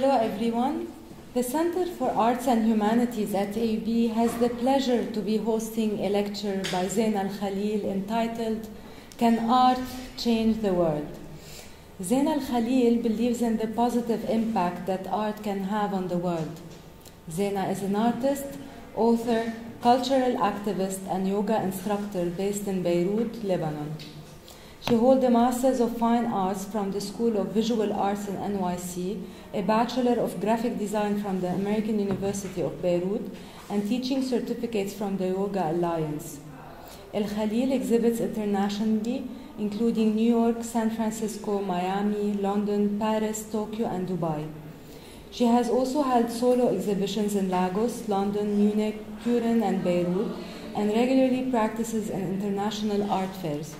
Hello, everyone. The Center for Arts and Humanities at AUB has the pleasure to be hosting a lecture by Zain Al Khalil entitled Can Art Change the World? Zain Al Khalil believes in the positive impact that art can have on the world. Zena is an artist, author, cultural activist, and yoga instructor based in Beirut, Lebanon. She holds a Master's of Fine Arts from the School of Visual Arts in NYC, a Bachelor of Graphic Design from the American University of Beirut, and teaching certificates from the Yoga Alliance. El Khalil exhibits internationally, including New York, San Francisco, Miami, London, Paris, Tokyo, and Dubai. She has also held solo exhibitions in Lagos, London, Munich, Turin, and Beirut, and regularly practices in international art fairs.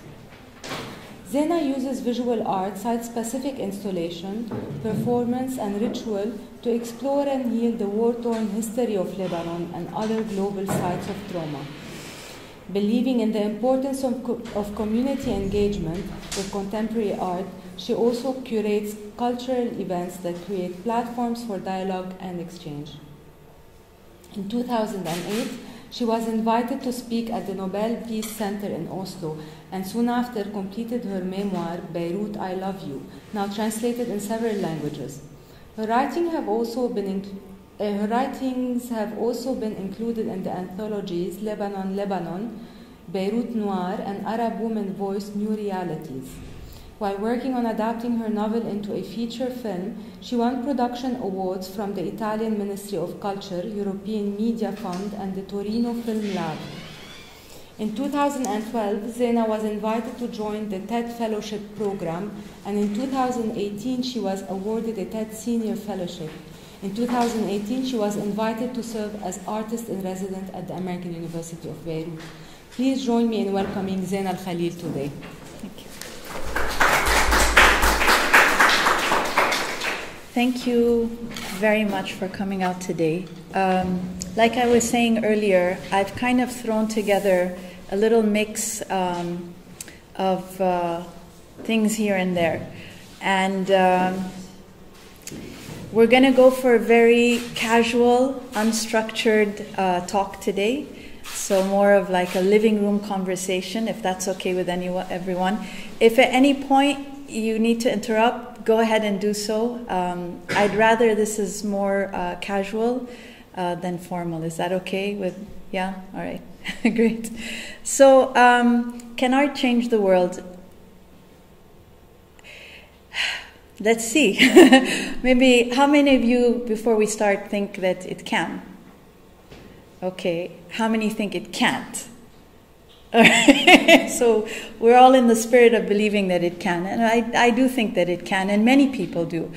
Zena uses visual art, site specific installation, performance, and ritual to explore and heal the war torn history of Lebanon and other global sites of trauma. Believing in the importance of, co- of community engagement with contemporary art, she also curates cultural events that create platforms for dialogue and exchange. In 2008, she was invited to speak at the Nobel Peace Center in Oslo and soon after completed her memoir, Beirut, I Love You, now translated in several languages. Her, writing have also been uh, her writings have also been included in the anthologies Lebanon, Lebanon, Beirut Noir, and Arab Woman Voice New Realities. While working on adapting her novel into a feature film, she won production awards from the Italian Ministry of Culture, European Media Fund, and the Torino Film Lab. In 2012, Zena was invited to join the TED Fellowship Program, and in 2018, she was awarded a TED Senior Fellowship. In 2018, she was invited to serve as artist in residence at the American University of Beirut. Please join me in welcoming Zena Al Khalil today. Thank you. Thank you very much for coming out today. Um, like I was saying earlier, I've kind of thrown together a little mix um, of uh, things here and there. And um, we're going to go for a very casual, unstructured uh, talk today. So, more of like a living room conversation, if that's okay with anyone, everyone. If at any point you need to interrupt, go ahead and do so. Um, I'd rather this is more uh, casual uh, than formal. Is that okay with? Yeah. All right. Great. So, um, can art change the world? Let's see. Maybe how many of you, before we start, think that it can? Okay. How many think it can't? so we're all in the spirit of believing that it can, and I, I do think that it can, and many people do.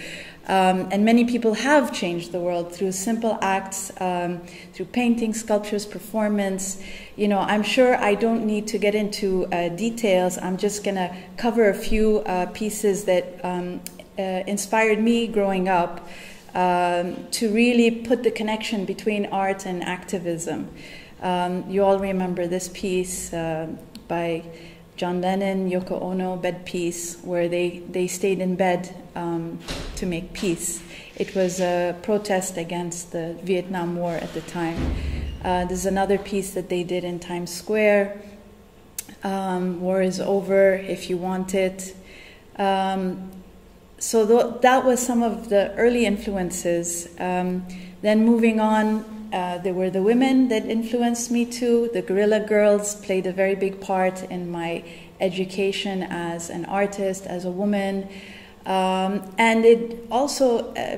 Um, and many people have changed the world through simple acts, um, through painting, sculptures, performance. You know, I'm sure I don't need to get into uh, details. I'm just going to cover a few uh, pieces that um, uh, inspired me growing up um, to really put the connection between art and activism. Um, you all remember this piece uh, by John Lennon, Yoko Ono, Bed Peace, where they, they stayed in bed um, to make peace. It was a protest against the Vietnam War at the time. Uh, there's another piece that they did in Times Square. Um, war is over if you want it. Um, so th- that was some of the early influences. Um, then moving on, uh, there were the women that influenced me too. The Guerrilla Girls played a very big part in my education as an artist, as a woman. Um, and it also uh,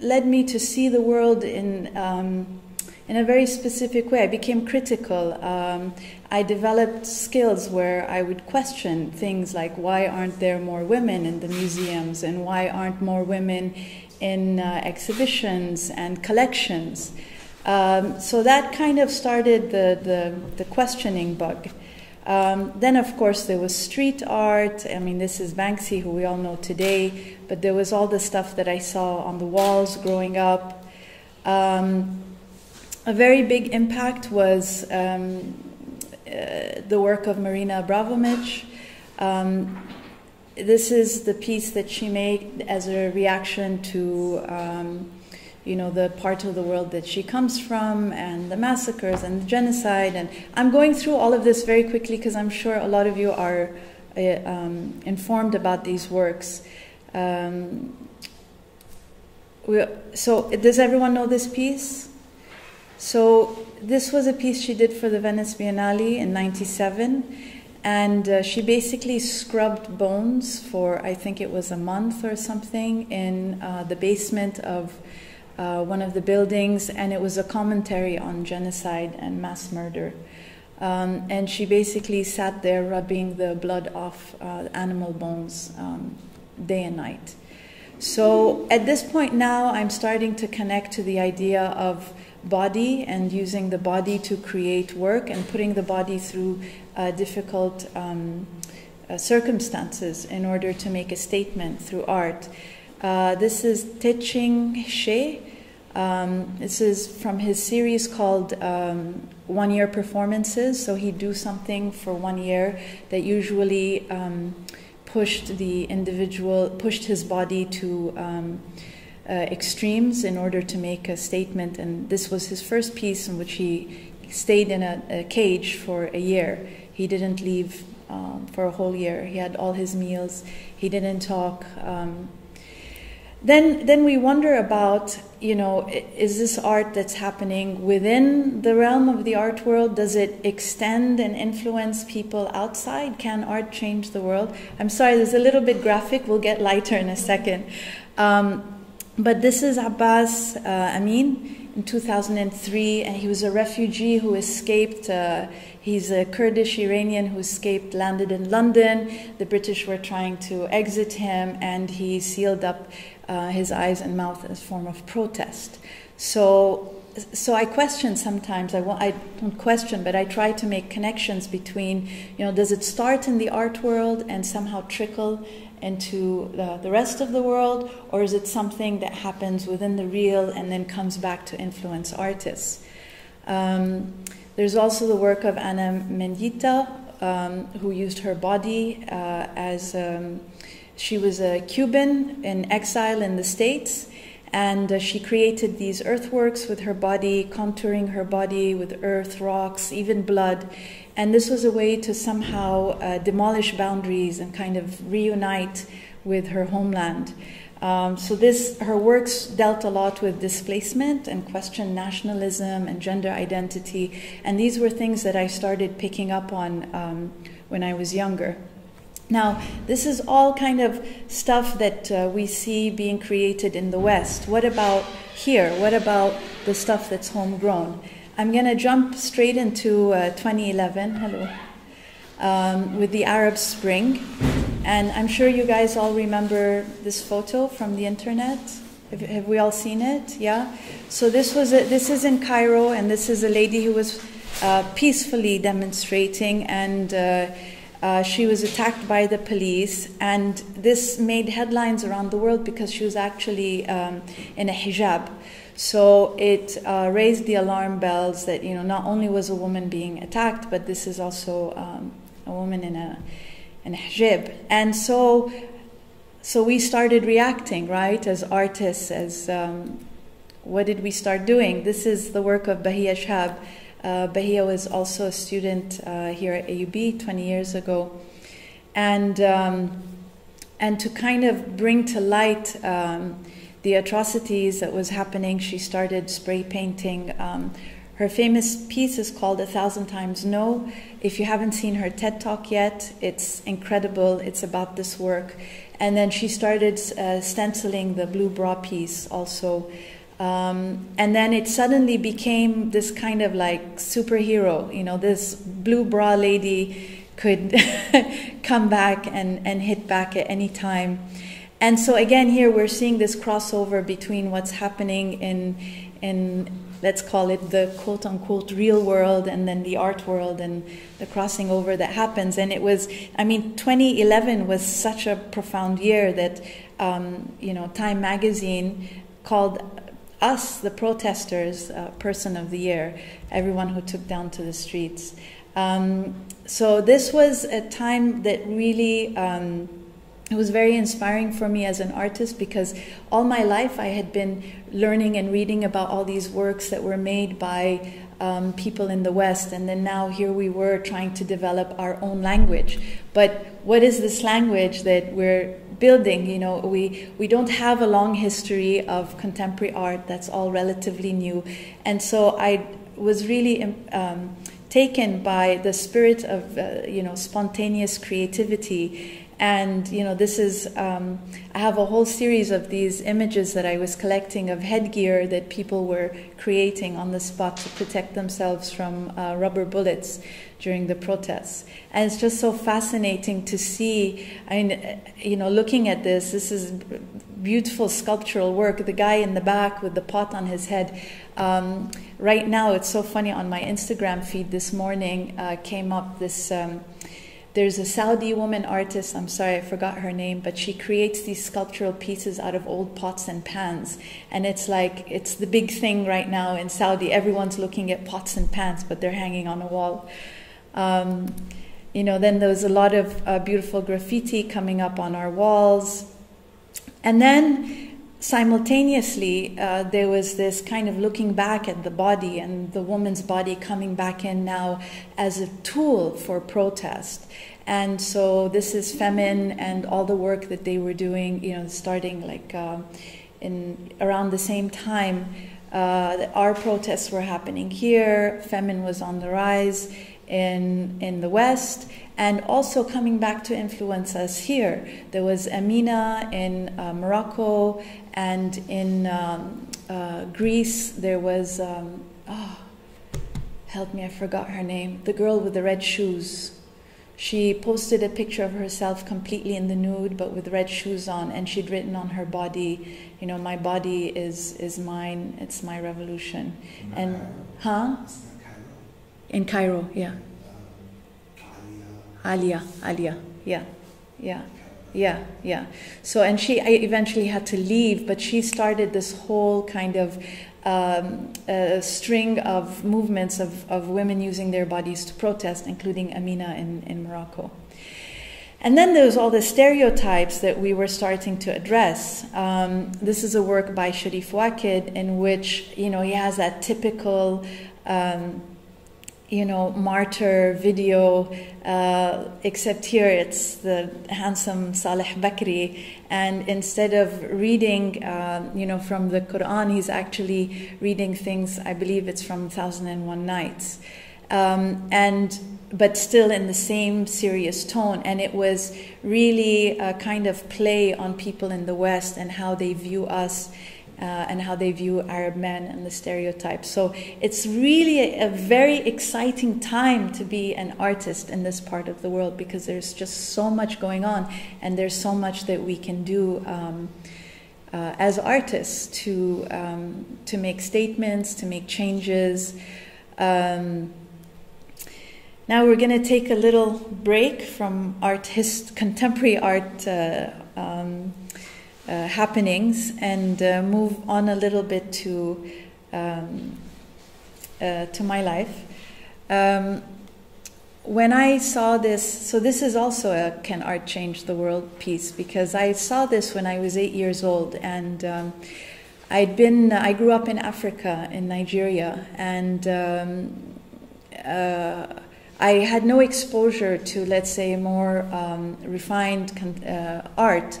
led me to see the world in, um, in a very specific way. I became critical. Um, I developed skills where I would question things like why aren't there more women in the museums and why aren't more women in uh, exhibitions and collections. Um, so that kind of started the, the, the questioning bug. Um, then, of course, there was street art. I mean, this is Banksy, who we all know today, but there was all the stuff that I saw on the walls growing up. Um, a very big impact was um, uh, the work of Marina Abramović. Um, this is the piece that she made as a reaction to, um, you know, the part of the world that she comes from and the massacres and the genocide. And I'm going through all of this very quickly because I'm sure a lot of you are uh, um, informed about these works. Um, we, so, does everyone know this piece? So, this was a piece she did for the Venice Biennale in 97 and uh, she basically scrubbed bones for I think it was a month or something in uh, the basement of uh, one of the buildings, and it was a commentary on genocide and mass murder. Um, and she basically sat there rubbing the blood off uh, animal bones um, day and night. So at this point now, I'm starting to connect to the idea of body and using the body to create work and putting the body through uh, difficult um, uh, circumstances in order to make a statement through art. Uh, this is Tehching Hsieh. Um, this is from his series called um, One Year Performances. So he'd do something for one year that usually um, pushed the individual, pushed his body to um, uh, extremes in order to make a statement. And this was his first piece in which he stayed in a, a cage for a year. He didn't leave um, for a whole year. He had all his meals. He didn't talk. Then, then we wonder about, you know, is this art that's happening within the realm of the art world? Does it extend and influence people outside? Can art change the world? I'm sorry, this is a little bit graphic. We'll get lighter in a second. Um, but this is Abbas uh, Amin in 2003, and he was a refugee who escaped. Uh, he's a Kurdish Iranian who escaped, landed in London. The British were trying to exit him, and he sealed up uh, his eyes and mouth as a form of protest. So, so I question sometimes. I, I don't question, but I try to make connections between, you know, does it start in the art world and somehow trickle into the, the rest of the world, or is it something that happens within the real and then comes back to influence artists? Um, there's also the work of Ana Mendieta, um, who used her body uh, as um, she was a Cuban in exile in the States, and uh, she created these earthworks with her body, contouring her body with earth, rocks, even blood and this was a way to somehow uh, demolish boundaries and kind of reunite with her homeland. Um, so this, her works dealt a lot with displacement and questioned nationalism and gender identity, and these were things that I started picking up on um, when I was younger. Now, this is all kind of stuff that uh, we see being created in the West. What about here? What about the stuff that's homegrown? I'm going to jump straight into uh, 2011. Hello. Um, with the Arab Spring. And I'm sure you guys all remember this photo from the internet. Have, have we all seen it? Yeah? So this, was a, this is in Cairo, and this is a lady who was uh, peacefully demonstrating, and uh, uh, she was attacked by the police. And this made headlines around the world because she was actually um, in a hijab. So it uh, raised the alarm bells that you know not only was a woman being attacked, but this is also um, a woman in a in a hijab, and so so we started reacting right as artists as um, what did we start doing? This is the work of Bahia Shehab. Uh, Bahia was also a student uh, here at AUB 20 years ago, and um, and to kind of bring to light um, the atrocities that was happening, she started spray painting. Um, her famous piece is called A Thousand Times No. If you haven't seen her TED Talk yet, it's incredible. It's about this work. And then she started uh, stenciling the blue bra piece also. Um, and then it suddenly became this kind of like superhero. You know, this blue bra lady could come back and, and hit back at any time. And so again, here we're seeing this crossover between what's happening in in let's call it the quote unquote real world and then the art world and the crossing over that happens. And it was, I mean, 2011 was such a profound year that, um, you know, Time magazine called us, the protesters, uh, person of the year, everyone who took down to the streets. Um, so this was a time that really. Um, it was very inspiring for me as an artist because all my life I had been learning and reading about all these works that were made by um, people in the West, and then now here we were trying to develop our own language. But what is this language that we're building? You know, we we don't have a long history of contemporary art. That's all relatively new, and so I was really. Um, taken by the spirit of uh, you know spontaneous creativity and you know this is um, i have a whole series of these images that i was collecting of headgear that people were creating on the spot to protect themselves from uh, rubber bullets during the protests. And it's just so fascinating to see i mean you know looking at this this is beautiful sculptural work. The guy in the back with the pot on his head um, right now it's so funny on my instagram feed this morning uh, came up this um, there's a Saudi woman artist, I'm sorry, I forgot her name, but she creates these sculptural pieces out of old pots and pans. And it's like, it's the big thing right now in Saudi. Everyone's looking at pots and pans, but they're hanging on a wall. Um, you know, then there's a lot of uh, beautiful graffiti coming up on our walls. And then simultaneously, uh, there was this kind of looking back at the body and the woman's body coming back in now as a tool for protest. And so this is Femen and all the work that they were doing, you know, starting like uh, in around the same time. Uh, our protests were happening here. Femen was on the rise in in the West, and also coming back to influence us here. There was Amina in uh, Morocco, and in um, uh, Greece there was. Um, oh, help me, I forgot her name. The girl with the red shoes. She posted a picture of herself completely in the nude, but with red shoes on, and she'd written on her body, "You know, my body is is mine. It's my revolution." In and huh? In Cairo, yeah. Alia, Alia, yeah, yeah. Yeah, yeah. So, and she I eventually had to leave, but she started this whole kind of um, a string of movements of, of women using their bodies to protest, including Amina in, in Morocco. And then there's all the stereotypes that we were starting to address. Um, this is a work by Sharif Waked in which, you know, he has that typical um, you know, martyr video, uh, except here it's the handsome Saleh Bakri. And instead of reading, uh, you know, from the Quran, he's actually reading things, I believe it's from Thousand and One Nights. Um, and but still in the same serious tone. And it was really a kind of play on people in the West and how they view us uh, and how they view Arab men and the stereotypes. So it's really a, a, very exciting time to be an artist in this part of the world because there's just so much going on and there's so much that we can do. Um, uh, as artists, to um, to make statements, to make changes. Um, now we're going to take a little break from art, contemporary art uh, um, uh, happenings and uh, move on a little bit to um, uh, to my life. Um, when I saw this, so this is also a Can Art Change the World piece because I saw this when I was eight years old and um, I'd been, I grew up in Africa, in Nigeria, and um, uh, I had no exposure to, let's say, more um, refined uh, art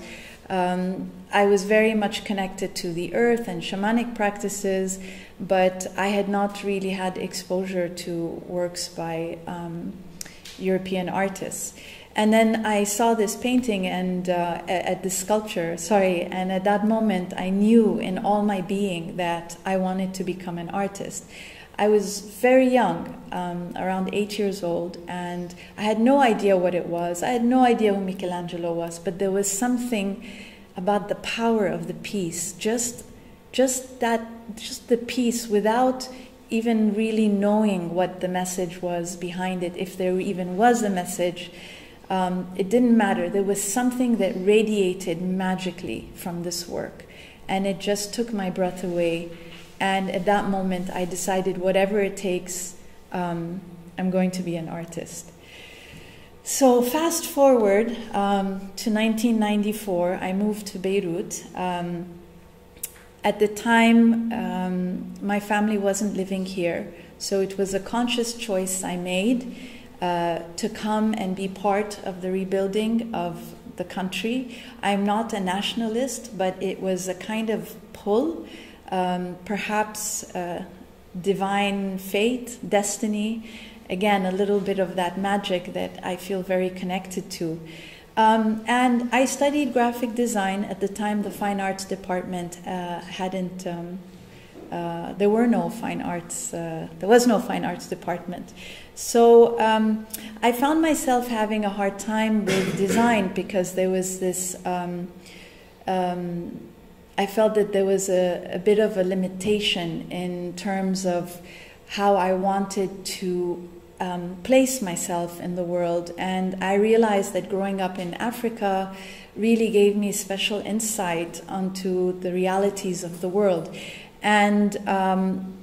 um, I was very much connected to the earth and shamanic practices, but I had not really had exposure to works by um, European artists. And then I saw this painting and uh, at the sculpture, sorry, and at that moment I knew in all my being that I wanted to become an artist. I was very young, um, around eight years old, and I had no idea what it was. I had no idea who Michelangelo was, but there was something about the power of the piece. Just, just that, just the piece without even really knowing what the message was behind it, if there even was a message. Um, it didn't matter. There was something that radiated magically from this work, and it just took my breath away and at that moment, I decided whatever it takes, um, I'm going to be an artist. So, fast forward um, to 1994, I moved to Beirut. Um, at the time, um, my family wasn't living here, so it was a conscious choice I made uh, to come and be part of the rebuilding of the country. I'm not a nationalist, but it was a kind of pull, um, perhaps uh, divine fate, destiny again, a little bit of that magic that I feel very connected to. Um, and I studied graphic design at the time. The fine arts department uh, hadn't. Um, uh, there were no fine arts. Uh, there was no fine arts department, so um, I found myself having a hard time with design because there was this. Um, um, I felt that there was a, a bit of a limitation in terms of how I wanted to um, place myself in the world. And I realized that growing up in Africa really gave me special insight onto the realities of the world. And um,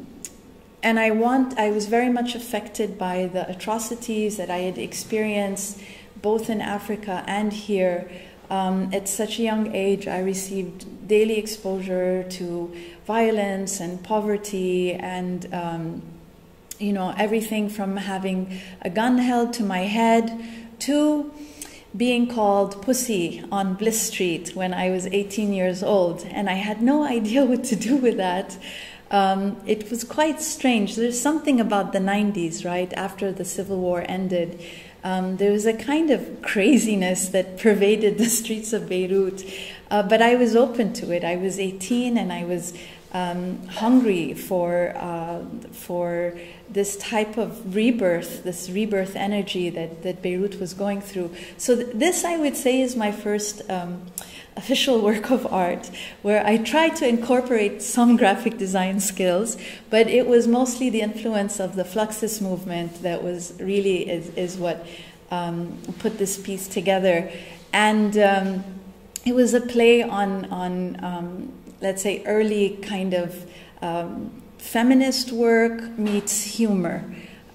and I want I was very much affected by the atrocities that I had experienced both in Africa and here. Um, at such a young age, I received daily exposure to violence and poverty and um, you know, everything from having a gun held to my head to being called pussy on Bliss Street when I was 18 years old. And I had no idea what to do with that. Um, it was quite strange. There's something about the 90s, right? After the Civil War ended, um, there was a kind of craziness that pervaded the streets of Beirut. Uh, but I was open to it. I was 18 and I was um, hungry for, uh, for this type of rebirth, this rebirth energy that, that Beirut was going through. So, th- this I would say is my first um, official work of art, where I tried to incorporate some graphic design skills, but it was mostly the influence of the Fluxus movement that was really is, is what um, put this piece together. And um, it was a play on, on um, let's say, early kind of um, feminist work meets humor.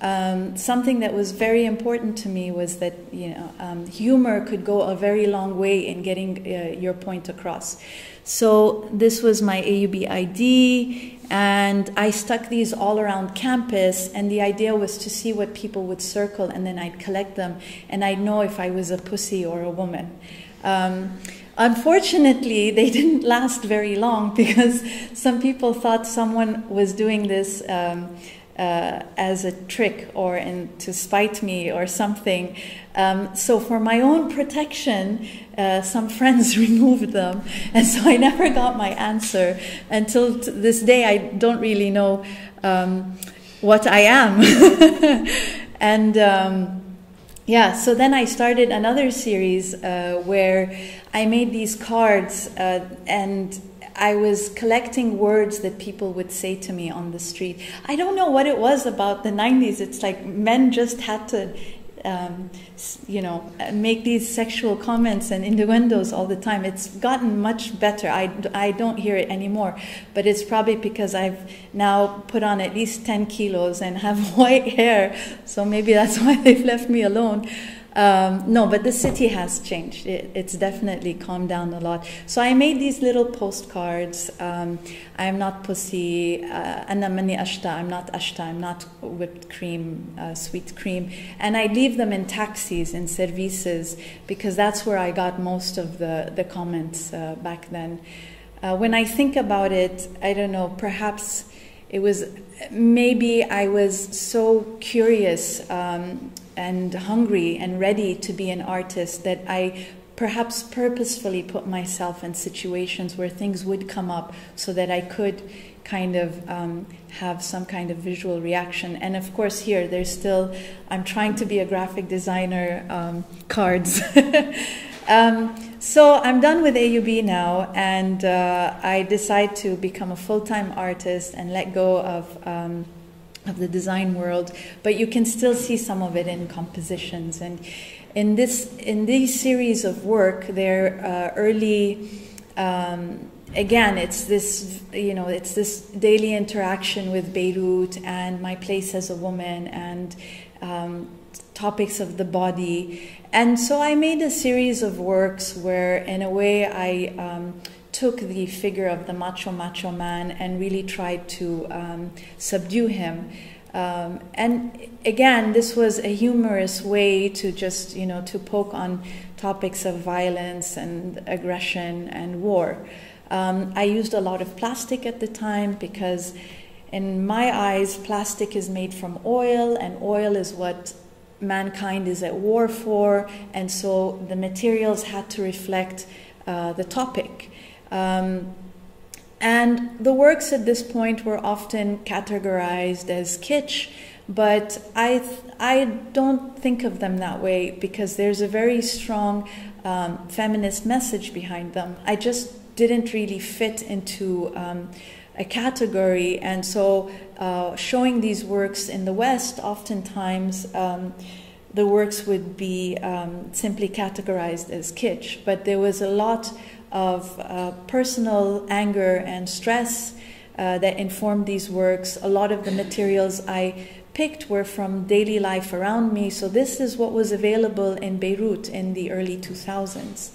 Um, something that was very important to me was that you know um, humor could go a very long way in getting uh, your point across. So this was my AUB ID, and I stuck these all around campus. And the idea was to see what people would circle, and then I'd collect them, and I'd know if I was a pussy or a woman. Um, Unfortunately, they didn't last very long because some people thought someone was doing this um, uh, as a trick or in, to spite me or something. Um, so, for my own protection, uh, some friends removed them, and so I never got my answer until this day. I don't really know um, what I am, and. Um, yeah, so then I started another series uh, where I made these cards uh, and I was collecting words that people would say to me on the street. I don't know what it was about the 90s. It's like men just had to um, you know, make these sexual comments and innuendos all the time. It's gotten much better. I, I don't hear it anymore, but it's probably because I've now put on at least 10 kilos and have white hair, so maybe that's why they've left me alone. Um, no, but the city has changed. It, it's definitely calmed down a lot. So I made these little postcards. Um, I am not pussy. Anna mani ashta. I'm not ashta. I'm not whipped cream, uh, sweet cream. And I leave them in taxis, in services, because that's where I got most of the, the comments uh, back then. Uh, when I think about it, I don't know, perhaps it was maybe I was so curious um, and hungry and ready to be an artist that I perhaps purposefully put myself in situations where things would come up so that I could kind of um, have some kind of visual reaction. And of course, here there's still, I'm trying to be a graphic designer um, cards. um, so I'm done with AUB now, and uh, I decide to become a full time artist and let go of um, of the design world, but you can still see some of it in compositions. And in this in these series of work, they're uh, early um, again, it's this, you know, it's this daily interaction with Beirut and my place as a woman and um, topics of the body. And so I made a series of works where, in a way, I um, took the figure of the macho, macho man and really tried to um, subdue him. Um, and again, this was a humorous way to just, you know, to poke on topics of violence and aggression and war. Um, I used a lot of plastic at the time because, in my eyes, plastic is made from oil, and oil is what mankind is at war for, and so the materials had to reflect uh, the topic. Um, and the works at this point were often categorized as kitsch, but I, I don't think of them that way because there's a very strong um, feminist message behind them. I just didn't really fit into um, a category. And so, uh, showing these works in the West, oftentimes um, the works would be um, simply categorized as kitsch. But there was a lot of uh, personal anger and stress uh, that informed these works. A lot of the materials I picked were from daily life around me. So, this is what was available in Beirut in the early 2000s.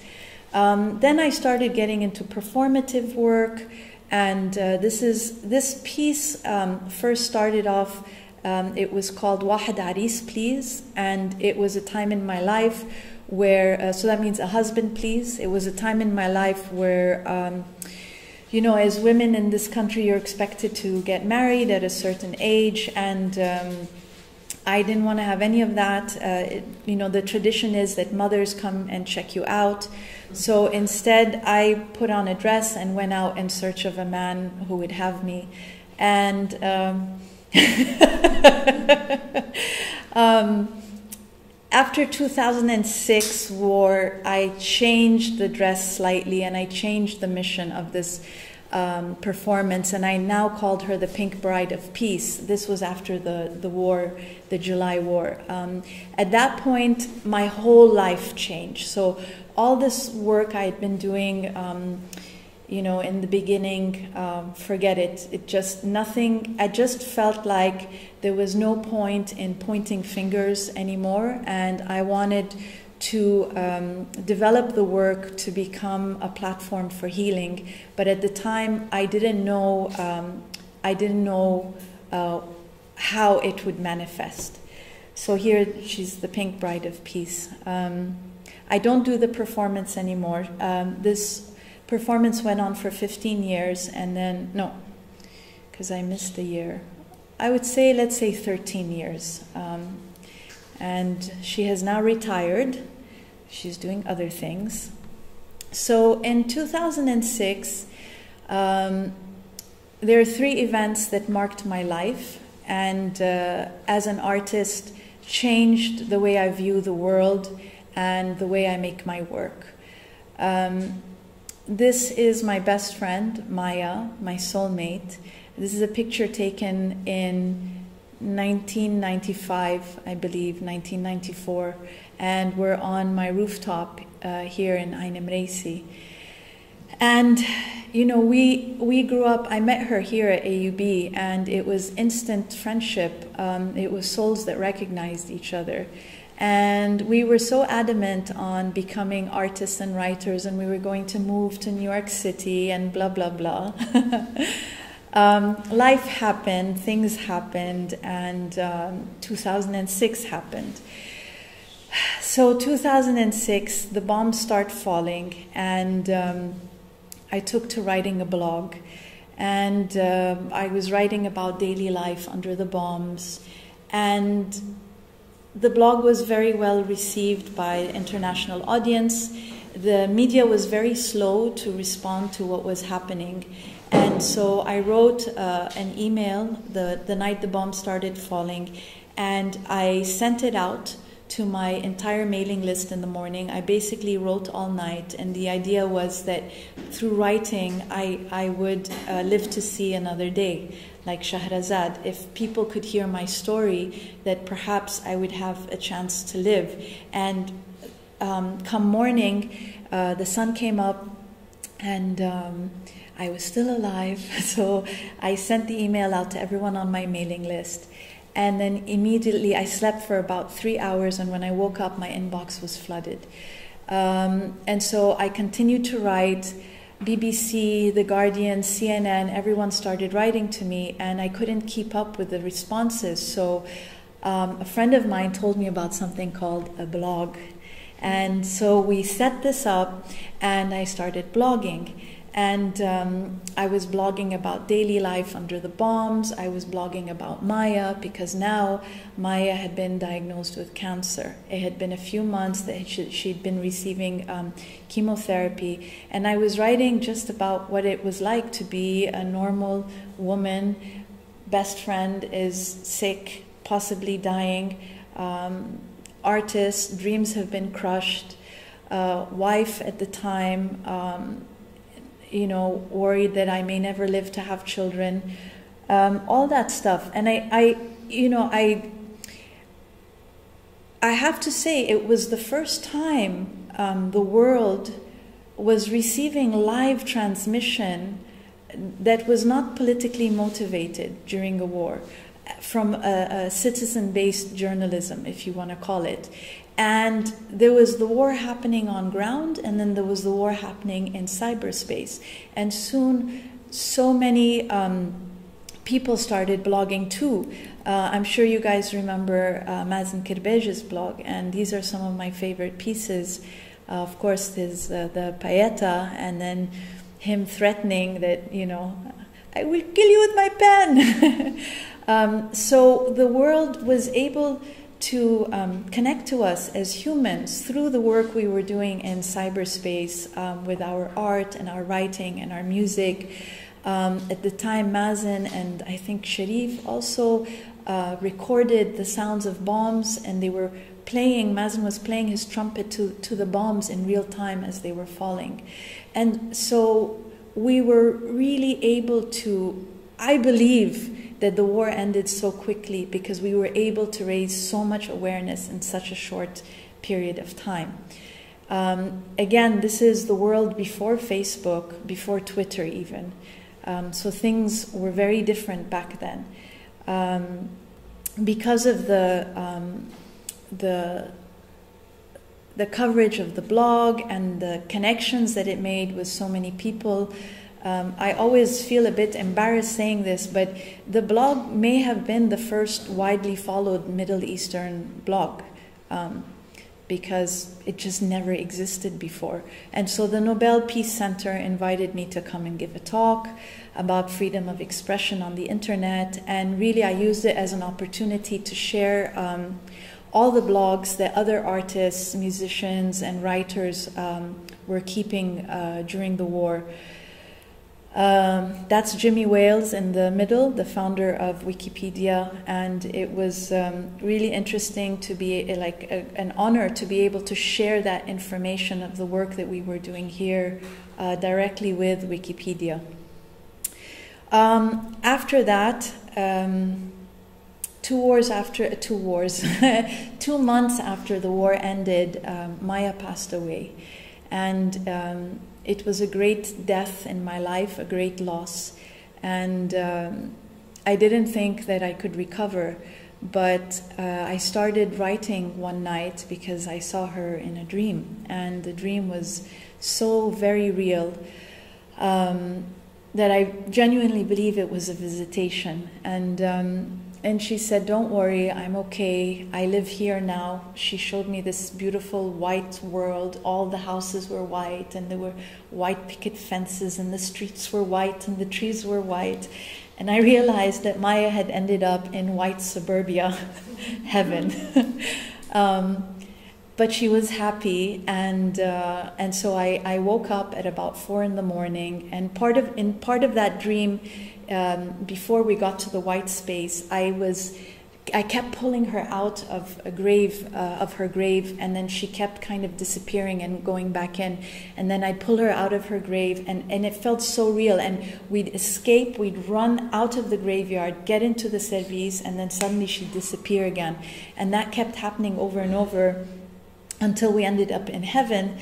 Um, then I started getting into performative work, and uh, this is this piece um, first started off. Um, it was called Wahad Aris, please, and it was a time in my life where. Uh, so that means a husband, please. It was a time in my life where. Um, you know, as women in this country, you're expected to get married at a certain age, and um, I didn't want to have any of that. Uh, it, you know, the tradition is that mothers come and check you out. So instead, I put on a dress and went out in search of a man who would have me. And um, um, after 2006 war, I changed the dress slightly and I changed the mission of this um, performance, and I now called her the Pink Bride of Peace. This was after the, the war, the July War. Um, at that point, my whole life changed. So, all this work I had been doing, um, you know, in the beginning, um, forget it. It just, nothing, I just felt like there was no point in pointing fingers anymore, and I wanted to um, develop the work to become a platform for healing. But at the time, I didn't know. Um, I didn't know uh, how it would manifest. So here, she's the pink bride of peace. Um, I don't do the performance anymore. Um, this performance went on for 15 years, and then no, because I missed a year. I would say, let's say, 13 years. Um, and she has now retired. She's doing other things. So in 2006, um, there are three events that marked my life, and uh, as an artist, changed the way I view the world and the way I make my work. Um, this is my best friend, Maya, my soulmate. This is a picture taken in 1995, I believe, 1994, and we're on my rooftop uh, here in Ain Mreisi. And you know, we we grew up. I met her here at AUB, and it was instant friendship. Um, it was souls that recognized each other, and we were so adamant on becoming artists and writers, and we were going to move to New York City, and blah blah blah. Um, life happened, things happened, and um, 2006 happened. So, 2006, the bombs start falling, and um, I took to writing a blog. And uh, I was writing about daily life under the bombs. And the blog was very well received by international audience. The media was very slow to respond to what was happening. And so I wrote uh, an email the, the night the bomb started falling, and I sent it out to my entire mailing list in the morning. I basically wrote all night, and the idea was that through writing, I, I would uh, live to see another day, like Shahrazad. If people could hear my story, that perhaps I would have a chance to live. And um, come morning, uh, the sun came up and um, I was still alive. So I sent the email out to everyone on my mailing list. And then immediately I slept for about three hours, and when I woke up, my inbox was flooded. Um, and so I continued to write. BBC, The Guardian, CNN, everyone started writing to me, and I couldn't keep up with the responses. So um, a friend of mine told me about something called a blog. And so we set this up, and I started blogging. And um, I was blogging about daily life under the bombs. I was blogging about Maya because now Maya had been diagnosed with cancer. It had been a few months that she'd been receiving um, chemotherapy. And I was writing just about what it was like to be a normal woman. Best friend is sick, possibly dying. Um, artist, dreams have been crushed. Uh, wife at the time um, you know, worried that I may never live to have children, um, all that stuff. And I, I, you know, I, I have to say, it was the first time um, the world was receiving live transmission that was not politically motivated during a war from a, a citizen based journalism, if you want to call it. And there was the war happening on ground, and then there was the war happening in cyberspace. And soon, so many um, people started blogging too. Uh, I'm sure you guys remember uh, Mazen Kerbaj's blog, and these are some of my favorite pieces. Uh, of course, there's uh, the Pietà, and then him threatening that, you know, I will kill you with my pen. um, so the world was able to um, connect to us as humans through the work we were doing in cyberspace um, with our art and our writing and our music. Um, at the time, Mazen and I think Sharif also uh, recorded the sounds of bombs, and they were playing, Mazen was playing his trumpet to, to the bombs in real time as they were falling. And so we were really able to, I believe, that the war ended so quickly because we were able to raise so much awareness in such a short period of time. Um, again, this is the world before Facebook, before Twitter, even. Um, so things were very different back then. Um, because of the, um, the, the coverage of the blog and the connections that it made with so many people, um, I always feel a bit embarrassed saying this, but the blog may have been the first widely followed Middle Eastern blog um, because it just never existed before. And so the Nobel Peace Center invited me to come and give a talk about freedom of expression on the internet, and really I used it as an opportunity to share. Um, all the blogs that other artists, musicians, and writers um, were keeping uh, during the war. Um, that's Jimmy Wales in the middle, the founder of Wikipedia, and it was um, really interesting to be like a, an honor to be able to share that information of the work that we were doing here uh, directly with Wikipedia. Um, after that, um, two wars after two wars, two months after the war ended, um, Maya passed away, and um, it was a great death in my life, a great loss, and um, I didn't think that I could recover. But uh, I started writing one night because I saw her in a dream, and the dream was so very real um, that I genuinely believe it was a visitation. And um, and she said, Don't worry, I'm okay. I live here now. She showed me this beautiful white world. All the houses were white, and there were white picket fences, and the streets were white, and the trees were white. And I realized that Maya had ended up in white suburbia heaven. um, but she was happy, and uh, and so I, I woke up at about four in the morning, and part of in part of that dream um, before we got to the white space, I was. I kept pulling her out of a grave, uh, of her grave, and then she kept kind of disappearing and going back in. And then I'd pull her out of her grave, and, and it felt so real. And we'd escape, we'd run out of the graveyard, get into the service, and then suddenly she'd disappear again. And that kept happening over and over until we ended up in heaven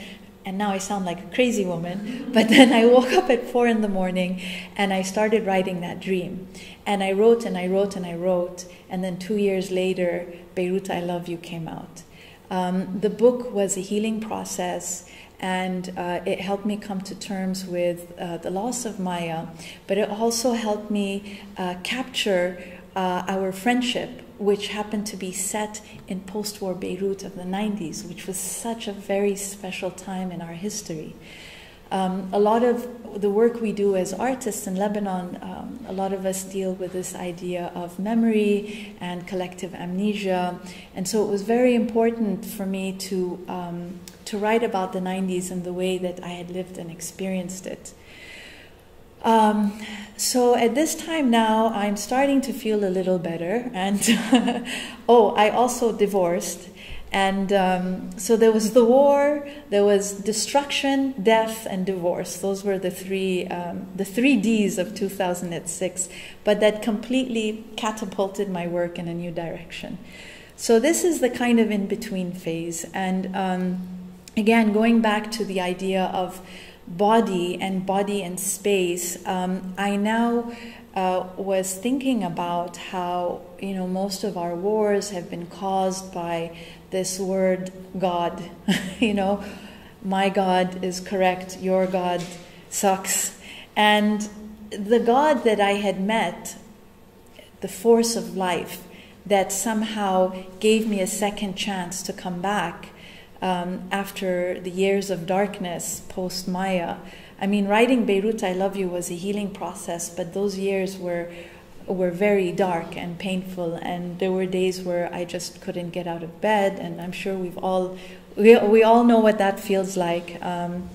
and now I sound like a crazy woman, but then I woke up at four in the morning and I started writing that dream. And I wrote and I wrote and I wrote, and then two years later, Beirut, I Love You came out. Um, the book was a healing process and uh, it helped me come to terms with uh, the loss of Maya, but it also helped me uh, capture uh, our friendship, which happened to be set in post war Beirut of the 90s, which was such a very special time in our history. Um, a lot of the work we do as artists in Lebanon, um, a lot of us deal with this idea of memory and collective amnesia. And so it was very important for me to, um, to write about the 90s and the way that I had lived and experienced it. Um, so at this time now, I'm starting to feel a little better. And oh, I also divorced. And um, so there was the war, there was destruction, death, and divorce. Those were the three, um, the three Ds of 2006. But that completely catapulted my work in a new direction. So this is the kind of in between phase. And um, again, going back to the idea of body and body and space, um, I now uh, was thinking about how you know most of our wars have been caused by this word God. you know, my God is correct, your God sucks, and the God that I had met, the force of life that somehow gave me a second chance to come back um, after the years of darkness post Maya. I mean, writing Beirut, I Love You was a healing process, but those years were were very dark and painful, and there were days where I just couldn't get out of bed, and I'm sure we've all we, we all know what that feels like. Um,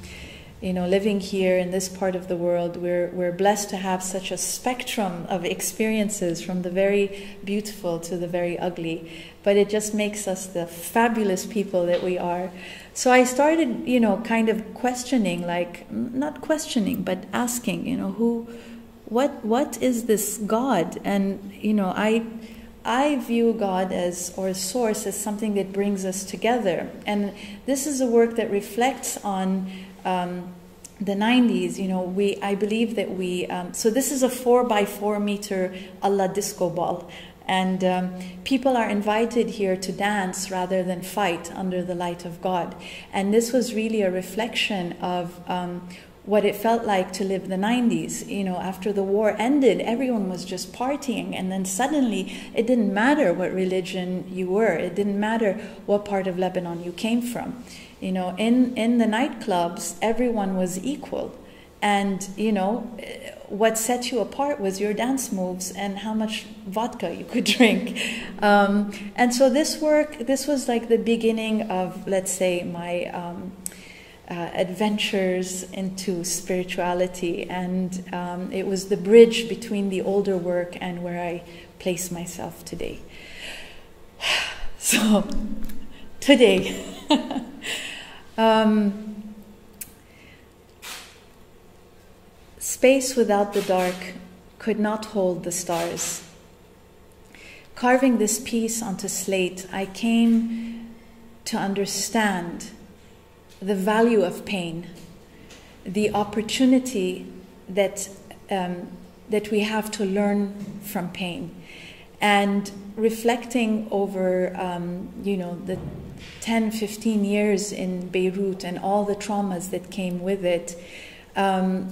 you know, living here in this part of the world, we're, we're blessed to have such a spectrum of experiences from the very beautiful to the very ugly. But it just makes us the fabulous people that we are. So I started, you know, kind of questioning, like, not questioning, but asking, you know, who, what, what is this God? And, you know, I, I view God as, or source, as something that brings us together. And this is a work that reflects on um, the 90s, you know, we I believe that we um, so this is a four by four meter Allah disco ball, and um, people are invited here to dance rather than fight under the light of God, and this was really a reflection of. Um, what it felt like to live the 90s. You know, after the war ended, everyone was just partying, and then suddenly it didn't matter what religion you were, it didn't matter what part of Lebanon you came from. You know, in, in the nightclubs, everyone was equal. And, you know, what set you apart was your dance moves and how much vodka you could drink. Um, and so this work, this was like the beginning of, let's say, my um, uh, adventures into spirituality. And um, it was the bridge between the older work and where I place myself today. So, today. space without the dark could not hold the stars. Carving this piece onto slate, I came to understand the value of pain, the opportunity that, um, that we have to learn from pain, and reflecting over, um, you know, the 10, 15 years in Beirut and all the traumas that came with it, um,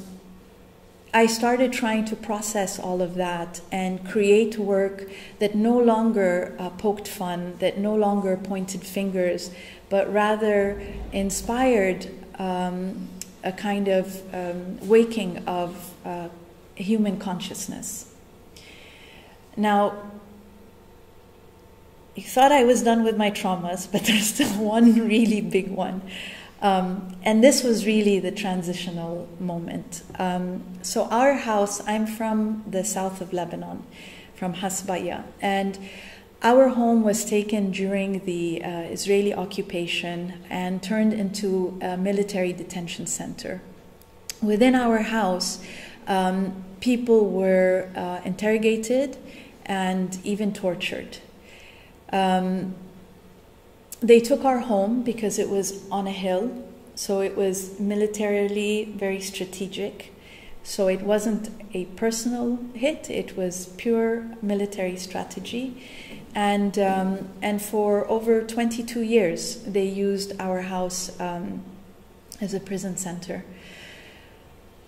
I started trying to process all of that and create work that no longer uh, poked fun, that no longer pointed fingers, but rather inspired um, a kind of um, waking of uh, human consciousness. Now, you thought I was done with my traumas, but there's still one really big one. Um, and this was really the transitional moment. Um, so, our house, I'm from the south of Lebanon, from Hasbaya, and our home was taken during the uh, Israeli occupation and turned into a military detention center. Within our house, um, people were uh, interrogated and even tortured. Um, they took our home because it was on a hill So it was militarily very strategic. So it wasn't a personal hit, it was pure military strategy. And, um, and for over 22 years, they used our house um, as a prison center.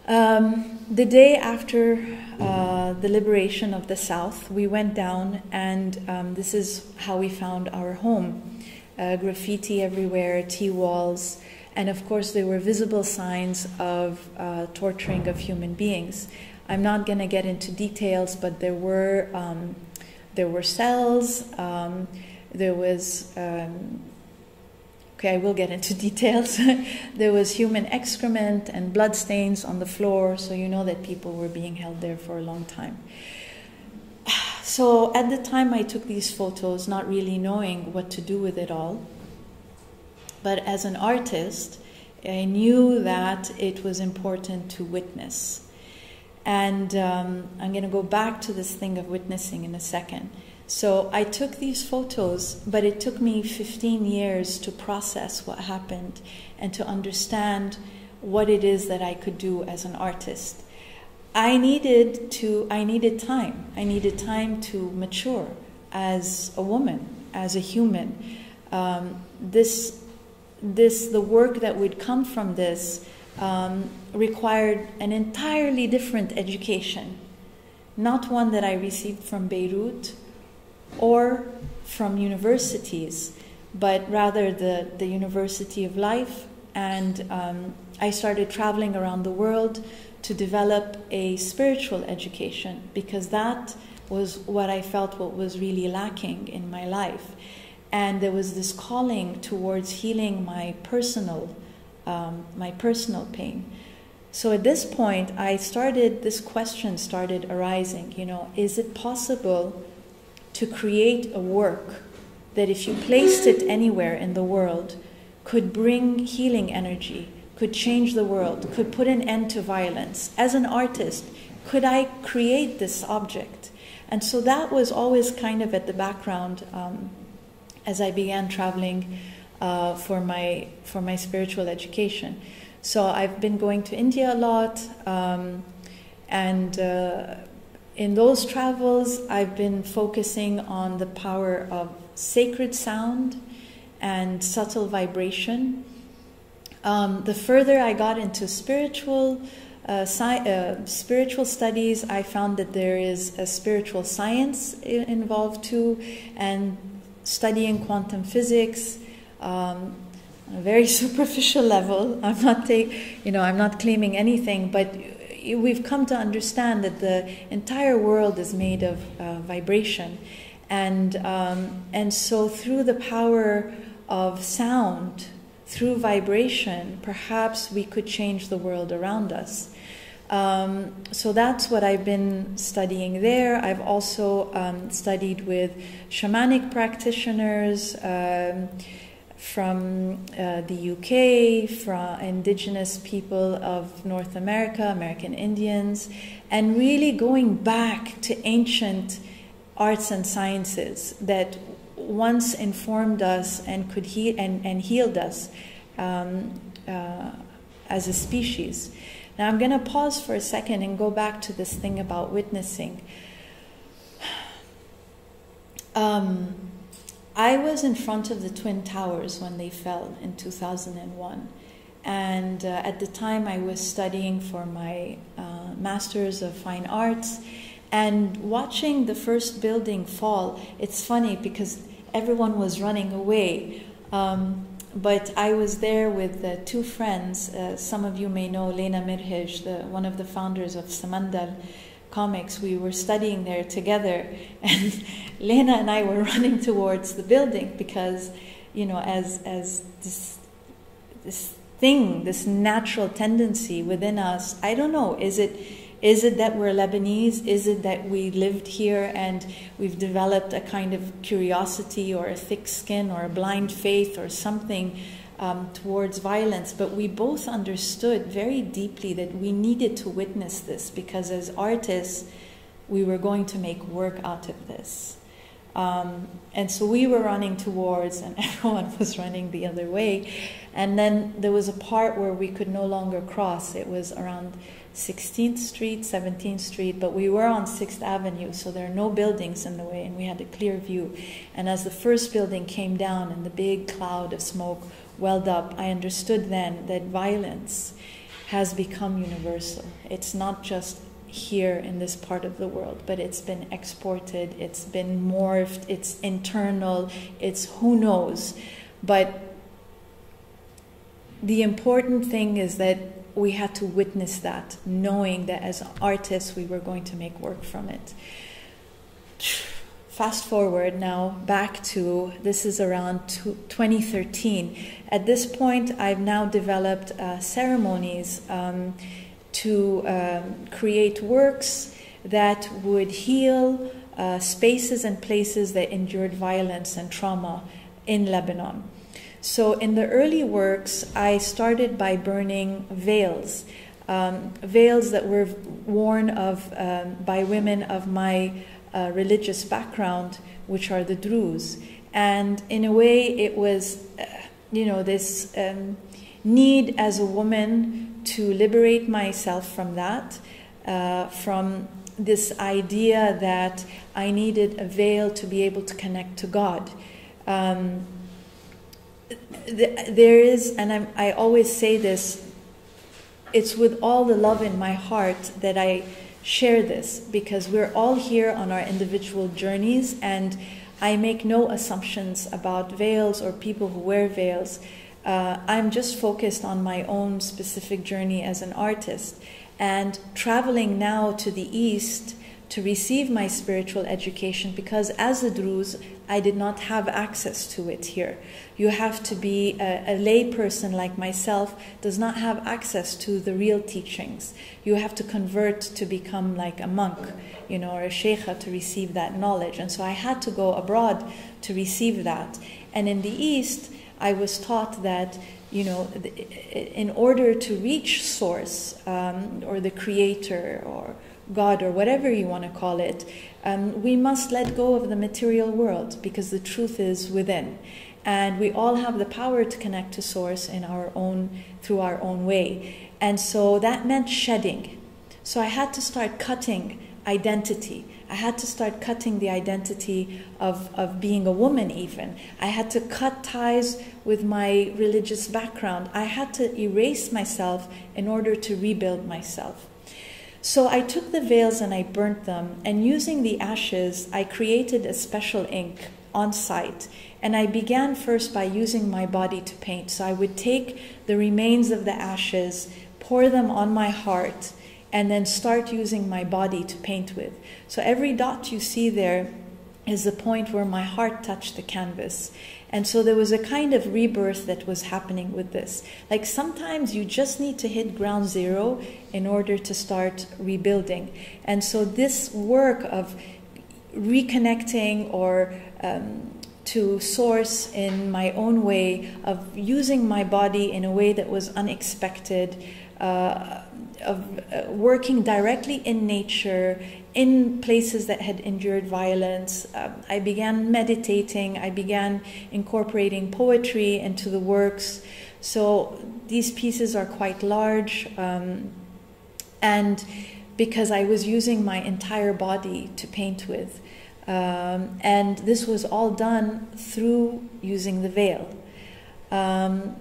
Um, the day after uh, the liberation of the South, we went down, and um, this is how we found our home uh, graffiti everywhere, T walls, and of course, there were visible signs of uh, torturing of human beings. I'm not going to get into details, but there were, um, there were cells, um, there was um, Okay, I will get into details. there was human excrement and blood stains on the floor, so you know that people were being held there for a long time. So at the time, I took these photos, not really knowing what to do with it all. But as an artist, I knew that it was important to witness. And um, I'm going to go back to this thing of witnessing in a second. So I took these photos, but it took me 15 years to process what happened and to understand what it is that I could do as an artist. I needed to I needed time. I needed time to mature as a woman, as a human. Um, this this the work that would come from this um, required an entirely different education, not one that I received from Beirut or from universities, but rather the, the University of Life. And um, I started traveling around the world to develop a spiritual education because that was what I felt what was really lacking in my life. And there was this calling towards healing my personal, um, my personal pain. So at this point, I started, this question started arising, you know, is it possible to create a work that, if you placed it anywhere in the world, could bring healing energy, could change the world, could put an end to violence. As an artist, could I create this object? And so that was always kind of at the background um, as I began traveling uh, for my for my spiritual education. So I've been going to India a lot, um, and uh, in those travels, I've been focusing on the power of sacred sound and subtle vibration. Um, the further I got into spiritual uh, sci- uh, spiritual studies, I found that there is a spiritual science involved too, and studying quantum physics. Um, on a very superficial level, I'm not, you know, I'm not claiming anything, but we've come to understand that the entire world is made of uh, vibration. And, um, and so, through the power of sound, through vibration, perhaps we could change the world around us. Um, so that's what I've been studying there. I've also um, studied with shamanic practitioners. Um, from uh, the UK, from indigenous people of North America, American Indians, and really going back to ancient arts and sciences that once informed us and could heal and, and healed us um, uh, as a species. Now I'm going to pause for a second and go back to this thing about witnessing. Um, I was in front of the Twin Towers when they fell in 2001. And uh, at the time, I was studying for my uh, Master's of Fine Arts. And watching the first building fall, it's funny because everyone was running away. Um, but I was there with uh, two friends. Uh, some of you may know Lena Mirhej, the, one of the founders of Samandal comics, we were studying there together, and Lena and I were running towards the building because, you know, as as this this thing, this natural tendency within us, I don't know, is it is it that we're Lebanese? Is it that we lived here and we've developed a kind of curiosity or a thick skin or a blind faith or something um, towards violence, but we both understood very deeply that we needed to witness this because as artists, we were going to make work out of this. Um, and so we were running towards, and everyone was running the other way. And then there was a part where we could no longer cross. It was around 16th Street, 17th Street, but we were on 6th Avenue, so there are no buildings in the way, and we had a clear view. And as the first building came down and the big cloud of smoke welled up, I understood then that violence has become universal. It's not just here in this part of the world, but it's been exported, it's been morphed, it's internal, it's who knows. But the important thing is that we had to witness that, knowing that as artists we were going to make work from it. Fast forward now back to this is around 2013. At this point, I've now developed uh, ceremonies um, to um, create works that would heal uh, spaces and places that endured violence and trauma in Lebanon. So, in the early works, I started by burning veils, um, veils that were worn of, um, by women of my uh, religious background, which are the Druze. And in a way, it was, uh, you know, this um, need as a woman to liberate myself from that, uh, from this idea that I needed a veil to be able to connect to God. Um, there is, and I'm, I always say this, it's with all the love in my heart that I share this because we're all here on our individual journeys, and I make no assumptions about veils or people who wear veils uh, I'm just focused on my own specific journey as an artist. And traveling now to the East to receive my spiritual education because as a Druze, I did not have access to it here. You have to be a, a lay person like myself, does not have access to the real teachings. You have to convert to become like a monk, you know, or a sheikha to receive that knowledge. And so I had to go abroad to receive that. And in the East, I was taught that you know, in order to reach source um, or the creator or God or whatever you want to call it, um, we must let go of the material world because the truth is within. And we all have the power to connect to source in our own, through our own way. And so that meant shedding. So I had to start cutting identity. I had to start cutting the identity of, of being a woman, even. I had to cut ties with my religious background. I had to erase myself in order to rebuild myself. So I took the veils and I burnt them, and using the ashes, I created a special ink on site. And I began first by using my body to paint. So I would take the remains of the ashes, pour them on my heart and then start using my body to paint with. So every dot you see there is the point where my heart touched the canvas. And so there was a kind of rebirth that was happening with this. Like sometimes you just need to hit ground zero in order to start rebuilding. And so this work of reconnecting or um, to source in my own way, of using my body in a way that was unexpected, uh, of uh, working directly in nature, in places that had endured violence. Uh, I began meditating, I began incorporating poetry into the works. So these pieces are quite large. Um, and because I was using my entire body to paint with. Um, and this was all done through using the veil. Um,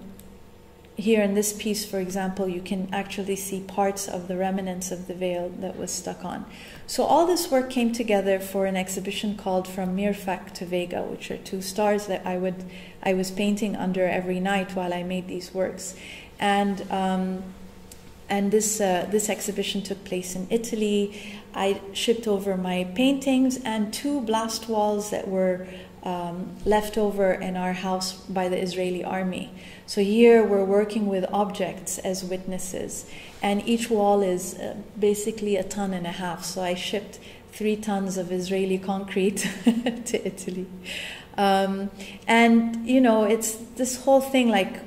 here in this piece, for example, you can actually see parts of the remnants of the veil that was stuck on. So all this work came together for an exhibition called From Mirfak to Vega, which are two stars that I would I was painting under every night while I made these works, and. Um, and this uh, this exhibition took place in Italy. I shipped over my paintings and two blast walls that were um, left over in our house by the Israeli army. So here we're working with objects as witnesses, and each wall is uh, basically a ton and a half. So I shipped three tons of Israeli concrete to Italy. Um, and, you know, it's this whole thing like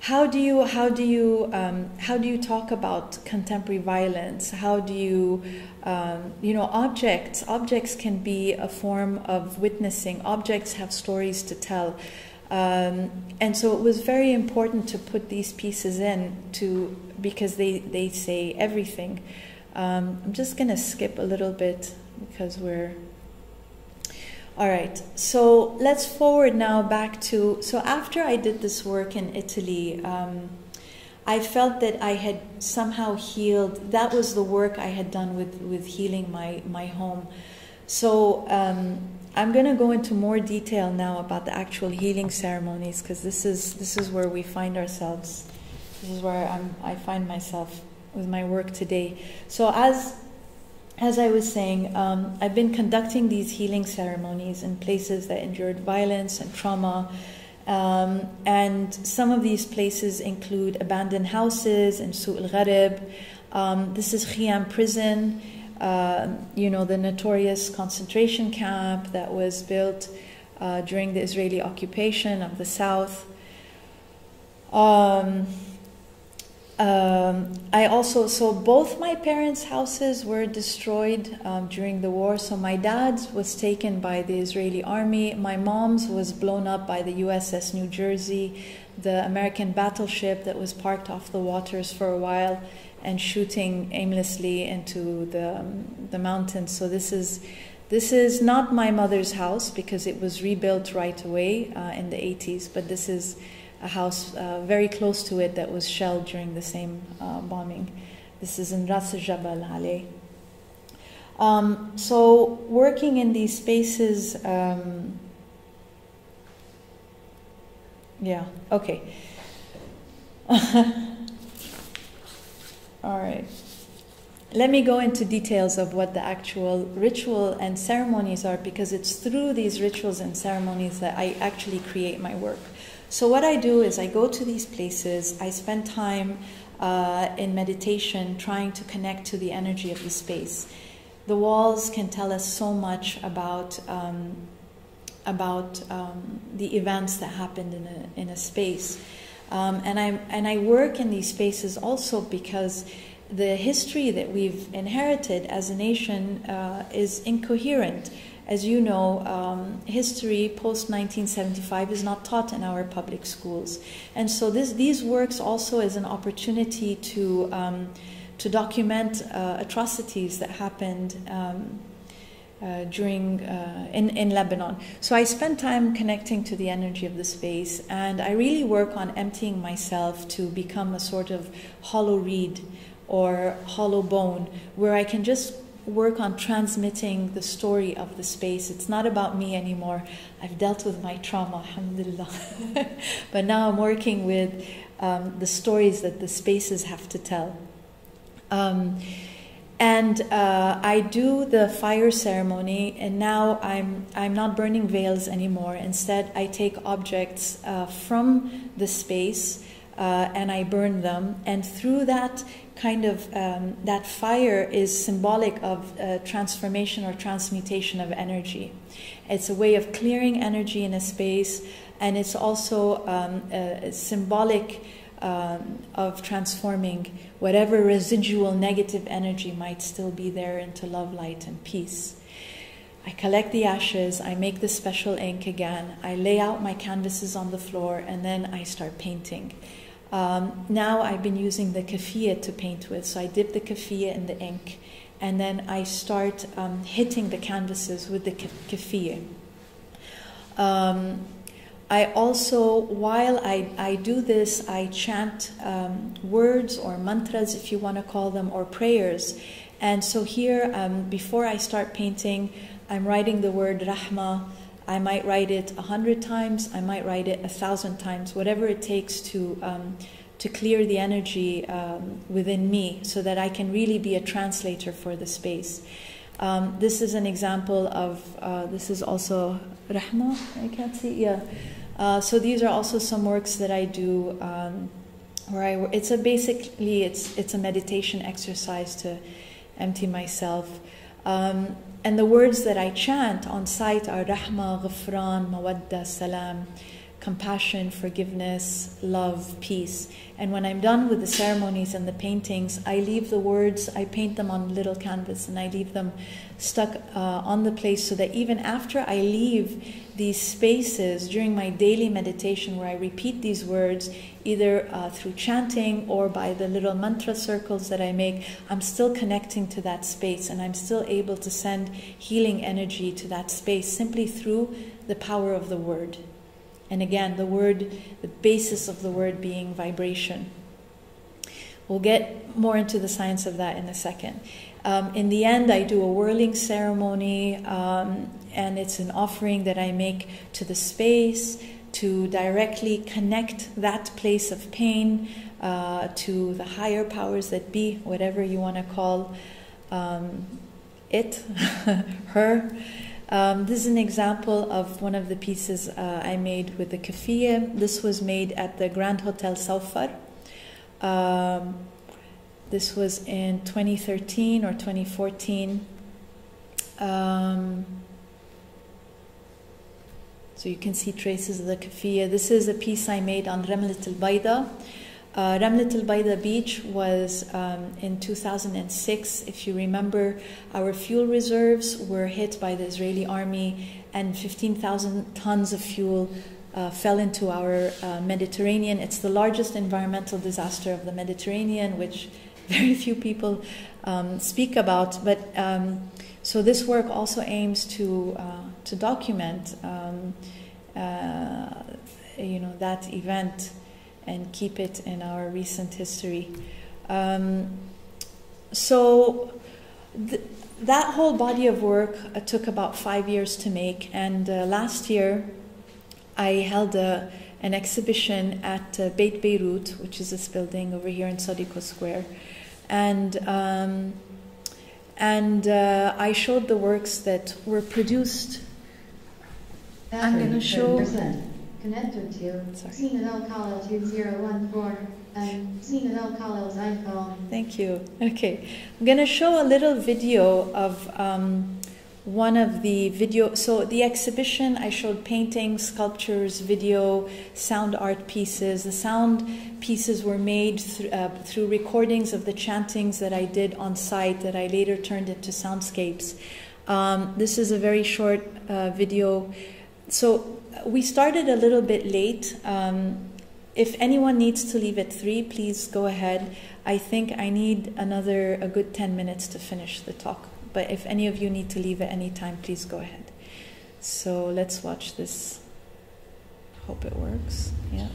how do you how do you um, how do you talk about contemporary violence? How do you um, you know objects objects can be a form of witnessing. Objects have stories to tell. Um, and so it was very important to put these pieces in to because they, they say everything. Um, I'm just going to skip a little bit because we're all right. So let's forward now back to so after I did this work in Italy. Um, I felt that I had somehow healed. That was the work I had done with, with healing my, my home. So um, I'm going to go into more detail now about the actual healing ceremonies because this is this is where we find ourselves. This is where I'm, I find myself with my work today. So as as I was saying, um, I've been conducting these healing ceremonies in places that endured violence and trauma. Um, and some of these places include abandoned houses in Suq al Gharib. Um, this is Khiam prison uh, you know, the notorious concentration camp that was built uh, during the Israeli occupation of the south. Um, um, I also, so both my parents' houses were destroyed um, during the war. So my dad's was taken by the Israeli army. My mom's was blown up by the USS New Jersey, the American battleship that was parked off the waters for a while and shooting aimlessly into the, um, the mountains. So this is this is not my mother's house because it was rebuilt right away uh, in the 80s, but this is a house uh, very close to it that was shelled during the same uh, bombing. This is in Ras Jabal Ali. Um, so working in these spaces, um, yeah, okay. All right. Let me go into details of what the actual ritual and ceremonies are because it's through these rituals and ceremonies that I actually create my work. So, what I do is I go to these places, I spend time uh, in meditation trying to connect to the energy of the space. The walls can tell us so much about. Um, about um, the events that happened in a, in a space. Um, and, I, and I work in these spaces also because the history that we've inherited as a nation uh, is incoherent. As you know, um, history post 1975 is not taught in our public schools. And so this, these works also is an opportunity to, um, to document uh, atrocities that happened um, uh, during uh, in in Lebanon. So I spend time connecting to the energy of the space, and I really work on emptying myself to become a sort of hollow reed or hollow bone, where I can just work on transmitting the story of the space. It's not about me anymore. I've dealt with my trauma, alhamdulillah. but now I'm working with um, the stories that the spaces have to tell. Um, and uh, I do the fire ceremony, and now I'm I'm not burning veils anymore. Instead, I take objects uh, from the space uh, and I burn them, and through that kind of um, that fire is symbolic of uh, transformation or transmutation of energy. It's a way of clearing energy in a space, and it's also um, a, symbolic um, of transforming whatever residual negative energy might still be there into love, light, and peace. I collect the ashes, I make the special ink again, I lay out my canvases on the floor, and then I start painting. Um, now I've been using the kafia to paint with, so I dip the kafia in the ink, and then I start um, hitting the canvases with the kafia. Um, I also, while I, I do this, I chant um, words or mantras, if you want to call them, or prayers. And so here, um, before I start painting, I'm writing the word Rahma. I might write it a hundred times, I might write it a thousand times, whatever it takes to, um, to clear the energy um, within me so that I can really be a translator for the space. Um, this is an example of, uh, this is also Rahma, I can't see, yeah. Uh, so these are also some works that I do um, where I it's a basically it's it's a meditation exercise to empty myself. Um, and the words that I chant on site are Rahma, Ghufran, Mawadda, Salam. compassion, forgiveness, love, peace. And when I'm done with the ceremonies and the paintings, I leave the words, I paint them on little canvas and I leave them stuck uh, on the place so that even after I leave these spaces during my daily meditation, where I repeat these words, either uh, through chanting or by the little mantra circles that I make, I'm still connecting to that space and I'm still able to send healing energy to that space simply through the power of the word. And again, the word, the basis of the word being vibration. We'll get more into the science of that in a second. Um, in the end, I do a whirling ceremony, um, and it's an offering that I make to the space to directly connect that place of pain uh, to the higher powers that be, whatever you want to call um, it, her. Um, this is an example of one of the pieces uh, I made with the kafiyeh. This was made at the Grand Hotel Sofar. Um, this was in 2013 or 2014. Um, so you can see traces of the kafiyeh. This is a piece I made on Ramlat al Baida. Uh, Ramlat al Baida Beach was um, in 2006. If you remember, our fuel reserves were hit by the Israeli army, and 15,000 tons of fuel uh, fell into our uh, Mediterranean. It's the largest environmental disaster of the Mediterranean, which very few people um, speak about. But um, so this work also aims to uh, to document, um, uh, you know, that event and keep it in our recent history. Um, so th- that whole body of work uh, took about five years to make, and uh, last year I held a, an exhibition at uh, Beit Beirut, which is this building over here in Sodeco Square, and um, and uh, I showed the works that were produced. I'm going to show. Connector to Sorry. Khalil 2014 and iPhone. Thank you. Okay, I'm going to show a little video of um, one of the video. So the exhibition, I showed paintings, sculptures, video, sound art pieces. The sound pieces were made th- uh, through recordings of the chantings that I did on site that I later turned into soundscapes. Um, this is a very short uh, video. So we started a little bit late. Um, if anyone needs to leave at three, please go ahead. I think I need another a good ten minutes to finish the talk. But if any of you need to leave at any time, please go ahead. So let's watch this. Hope it works. Yeah.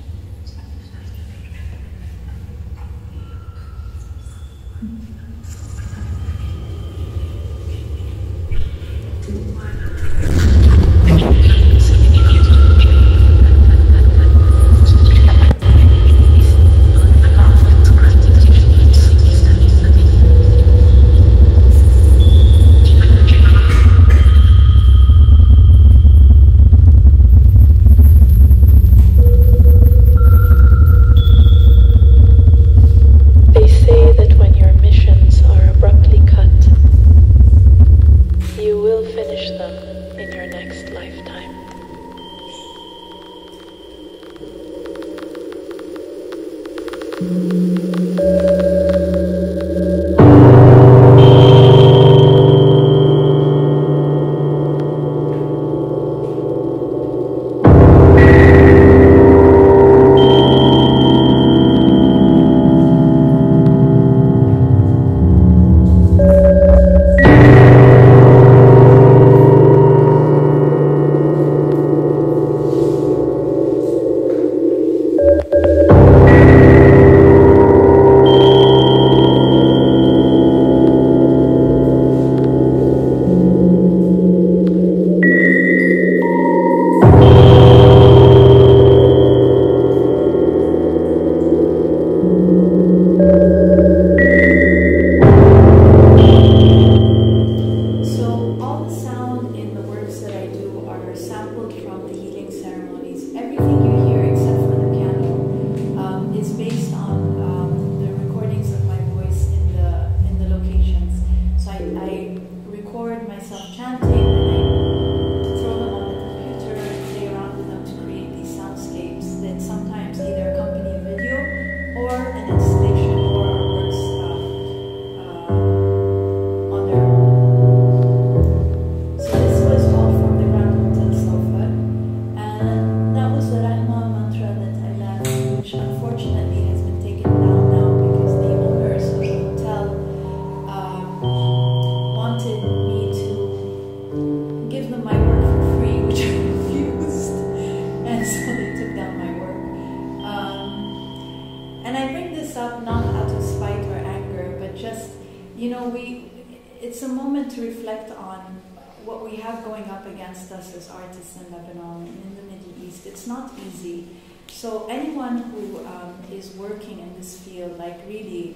So anyone who um, is working in this field, like really,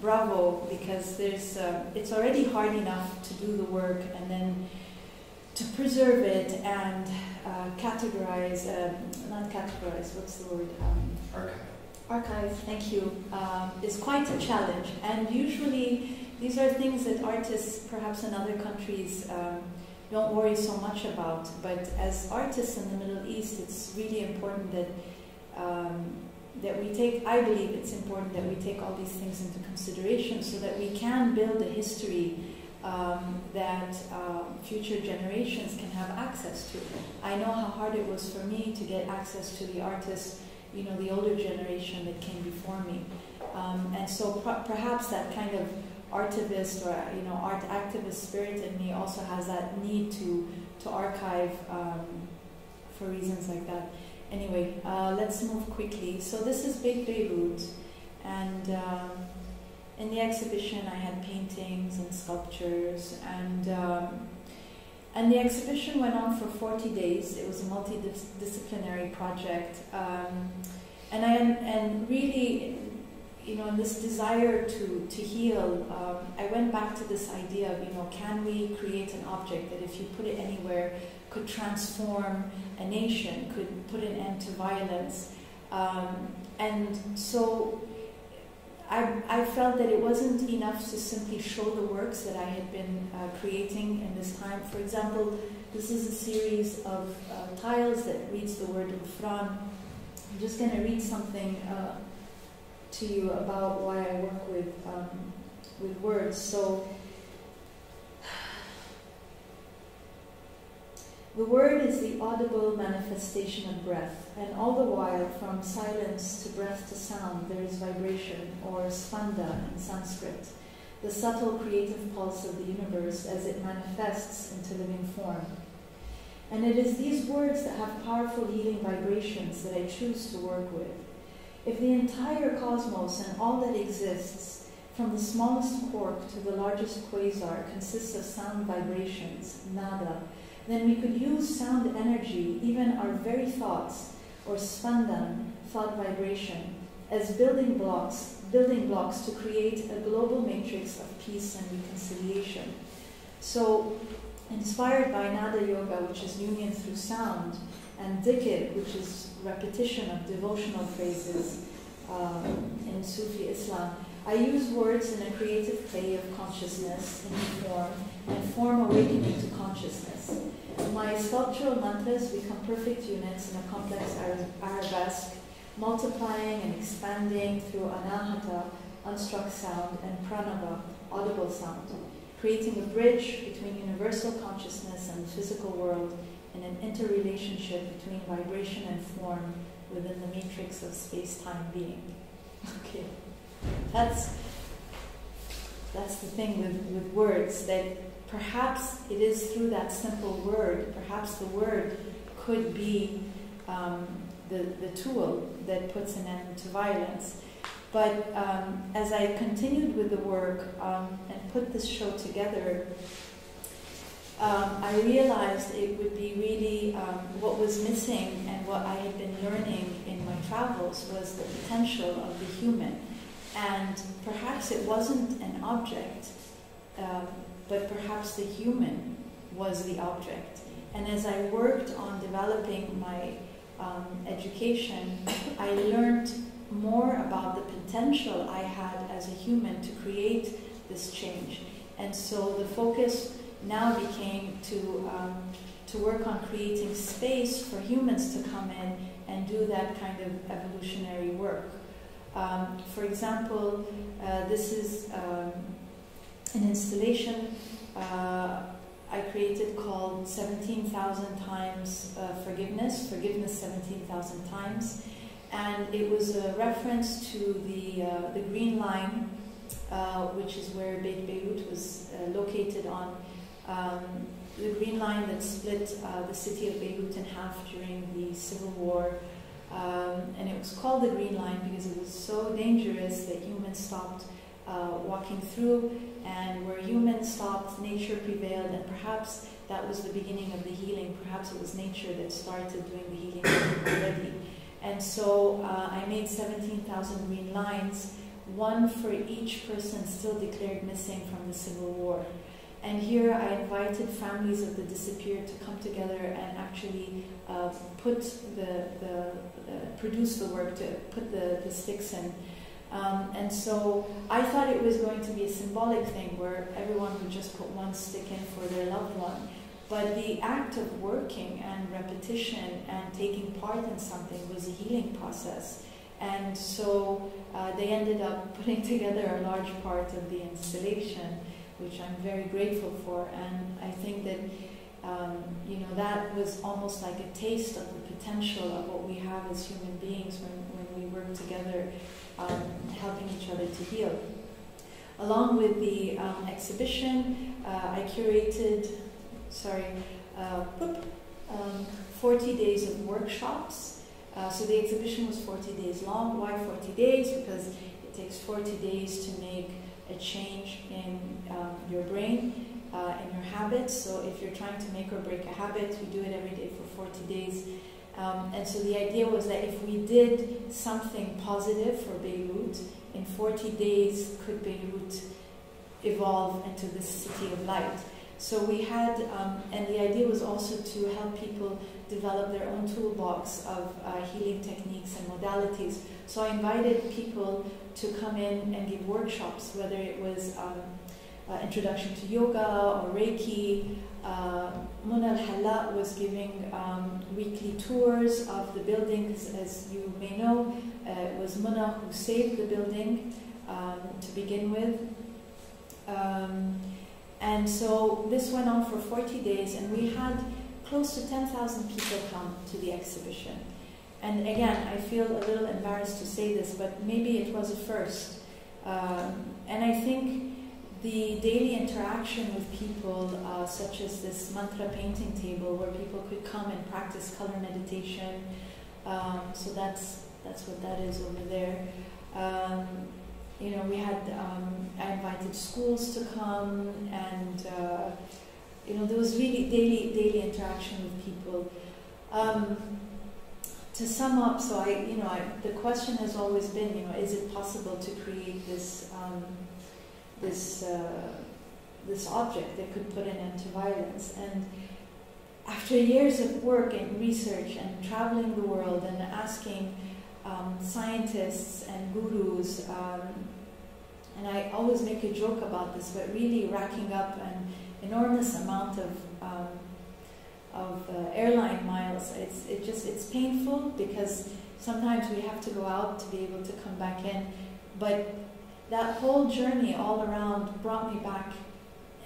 bravo, because there's, uh, it's already hard enough to do the work and then to preserve it and uh, categorize, uh, not categorize, what's the word? Um, Archive. archive, thank you, um, is quite a challenge. And usually these are things that artists, perhaps in other countries, um, don't worry so much about. But as artists in the Middle East, it's really important that um, that we take. I believe it's important that we take all these things into consideration so that we can build a history um, that uh, future generations can have access to. I know how hard it was for me to get access to the artists, you know, the older generation that came before me, um, and so perhaps that kind of artivist or you know art activist spirit in me also has that need to to archive um, for reasons like that. Anyway, uh, let's move quickly. So this is Beit Beirut, and um, in the exhibition I had paintings and sculptures, and um, and the exhibition went on for 40 days. It was a multidisciplinary project, um, and I and really you know, this desire to, to heal, um, I went back to this idea of, you know, can we create an object that if you put it anywhere could transform a nation, could put an end to violence. Um, and so I, I felt that it wasn't enough to simply show the works that I had been uh, creating in this time. For example, this is a series of uh, tiles that reads the word Ghufran. I'm just going to read something uh, to you about why I work with um, with words. So the word is the audible manifestation of breath, and all the while, from silence to breath to sound, there is vibration, or spanda in Sanskrit, the subtle creative pulse of the universe as it manifests into living form. And it is these words that have powerful healing vibrations that I choose to work with. If the entire cosmos and all that exists, from the smallest quark to the largest quasar, consists of sound vibrations, nada, then we could use sound energy, even our very thoughts, or spandan, thought vibration, as building blocks, building blocks to create a global matrix of peace and reconciliation. So, inspired by Nada Yoga, which is union through sound, and dhikr, which is repetition of devotional phrases um, in Sufi Islam. I use words in a creative play of consciousness in form and form awakening to consciousness. My sculptural mantras become perfect units in a complex arabesque, multiplying and expanding through anahata, unstruck sound, and pranava, audible sound, creating a bridge between universal consciousness and the physical world and an interrelationship between vibration and form within the matrix of space-time being. Okay, that's that's the thing with, with words that perhaps it is through that simple word, perhaps the word could be um, the, the tool that puts an end to violence. But um, as I continued with the work um, and put this show together, um, I realized it would be really um, what was missing and what I had been learning in my travels was the potential of the human. And perhaps it wasn't an object, uh, but perhaps the human was the object. And as I worked on developing my um, education, I learned more about the potential I had as a human to create this change. And so the focus now became to, um, to work on creating space for humans to come in and do that kind of evolutionary work. Um, for example, uh, this is um, an installation uh, I created called 17,000 times uh, forgiveness, forgiveness 17,000 times. And it was a reference to the, uh, the Green Line, uh, which is where Beit Beirut was uh, located on um, the Green Line that split uh, the city of Beirut in half during the civil war. Um, and it was called the Green Line because it was so dangerous that humans stopped uh, walking through, and where humans stopped, nature prevailed, and perhaps that was the beginning of the healing. Perhaps it was nature that started doing the healing already. And so uh, I made 17,000 green lines, one for each person still declared missing from the Civil War. And here I invited families of the disappeared to come together and actually uh, put the, the uh, produce the work, to put the, the sticks in. Um, and so I thought it was going to be a symbolic thing where everyone would just put one stick in for their loved one. But the act of working and repetition and taking part in something was a healing process. And so uh, they ended up putting together a large part of the installation, which I'm very grateful for. And I think that um, you know that was almost like a taste of the potential of what we have as human beings when, when we work together, um, helping each other to heal. Along with the um, exhibition, uh, I curated sorry, uh, um, 40 days of workshops. Uh, so the exhibition was 40 days long. Why 40 days? Because it takes 40 days to make a change in um, your brain uh, and your habits. So if you're trying to make or break a habit, you do it every day for 40 days. Um, and so the idea was that if we did something positive for Beirut, in 40 days could Beirut evolve into this city of light. So we had, um, and the idea was also to help people develop their own toolbox of uh, healing techniques and modalities. So I invited people to come in and give workshops, whether it was um, uh, introduction to yoga or Reiki. Uh, Muna al was giving um, weekly tours of the buildings, as you may know. Uh, it was Muna who saved the building um, to begin with. Um, and so this went on for 40 days, and we had close to 10,000 people come to the exhibition. And again, I feel a little embarrassed to say this, but maybe it was a first. Um, and I think the daily interaction with people, uh, such as this mantra painting table, where people could come and practice color meditation. Um, so that's that's what that is over there. Um, you know, we had, um, I invited schools to come and, uh, you know, there was really daily, daily interaction with people. To sum up, so I, you know, I, the question has always been, you know, is it possible to create this, um, this, uh, this object that could put an end to violence? And after years of work and research and traveling the world and asking um, scientists and gurus, um, and I always make a joke about this, but really racking up an enormous amount of um, of uh, airline miles. It's it just it's painful because sometimes we have to go out to be able to come back in, but that whole journey all around brought me back,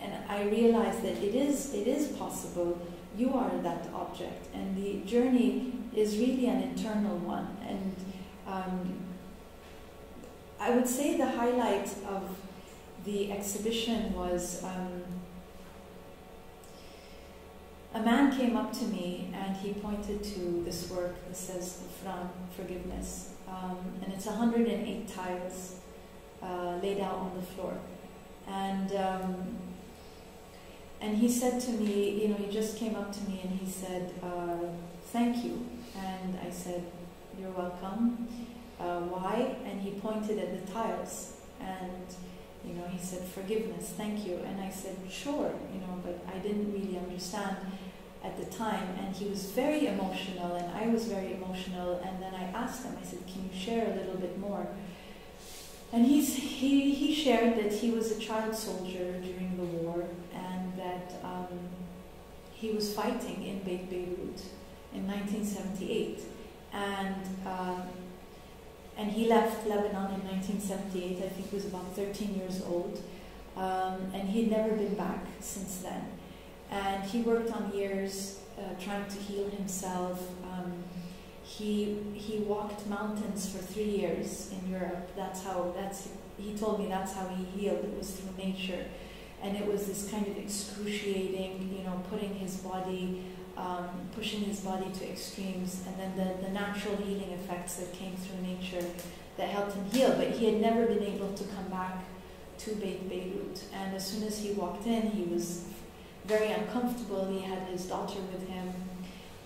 and I realized that it is it is possible. You are that object, and the journey is really an internal one, and um, I would say the highlight of the exhibition was um, a man came up to me and he pointed to this work that says Fran, forgiveness. Um, and it's 108 tiles uh, laid out on the floor. And, um, and he said to me, you know, he just came up to me and he said, uh, thank you. And I said, you're welcome uh, why, and he pointed at the tiles, and you know, he said, forgiveness, thank you. And I said, sure, you know, but I didn't really understand at the time. And he was very emotional, and I was very emotional. And then I asked him, I said, can you share a little bit more? And he's, he, he shared that he was a child soldier during the war, and that um, he was fighting in Beit Beirut in 1978. And uh, and he left Lebanon in 1978. I think he was about 13 years old. Um, and he'd never been back since then. And he worked on years uh, trying to heal himself. Um, he, he walked mountains for three years in Europe. That's how, that's, he told me that's how he healed. It was through nature. And it was this kind of excruciating, you know, putting his body um, pushing his body to extremes, and then the, the natural healing effects that came through nature that helped him heal. But he had never been able to come back to Beirut. And as soon as he walked in, he was very uncomfortable. He had his daughter with him,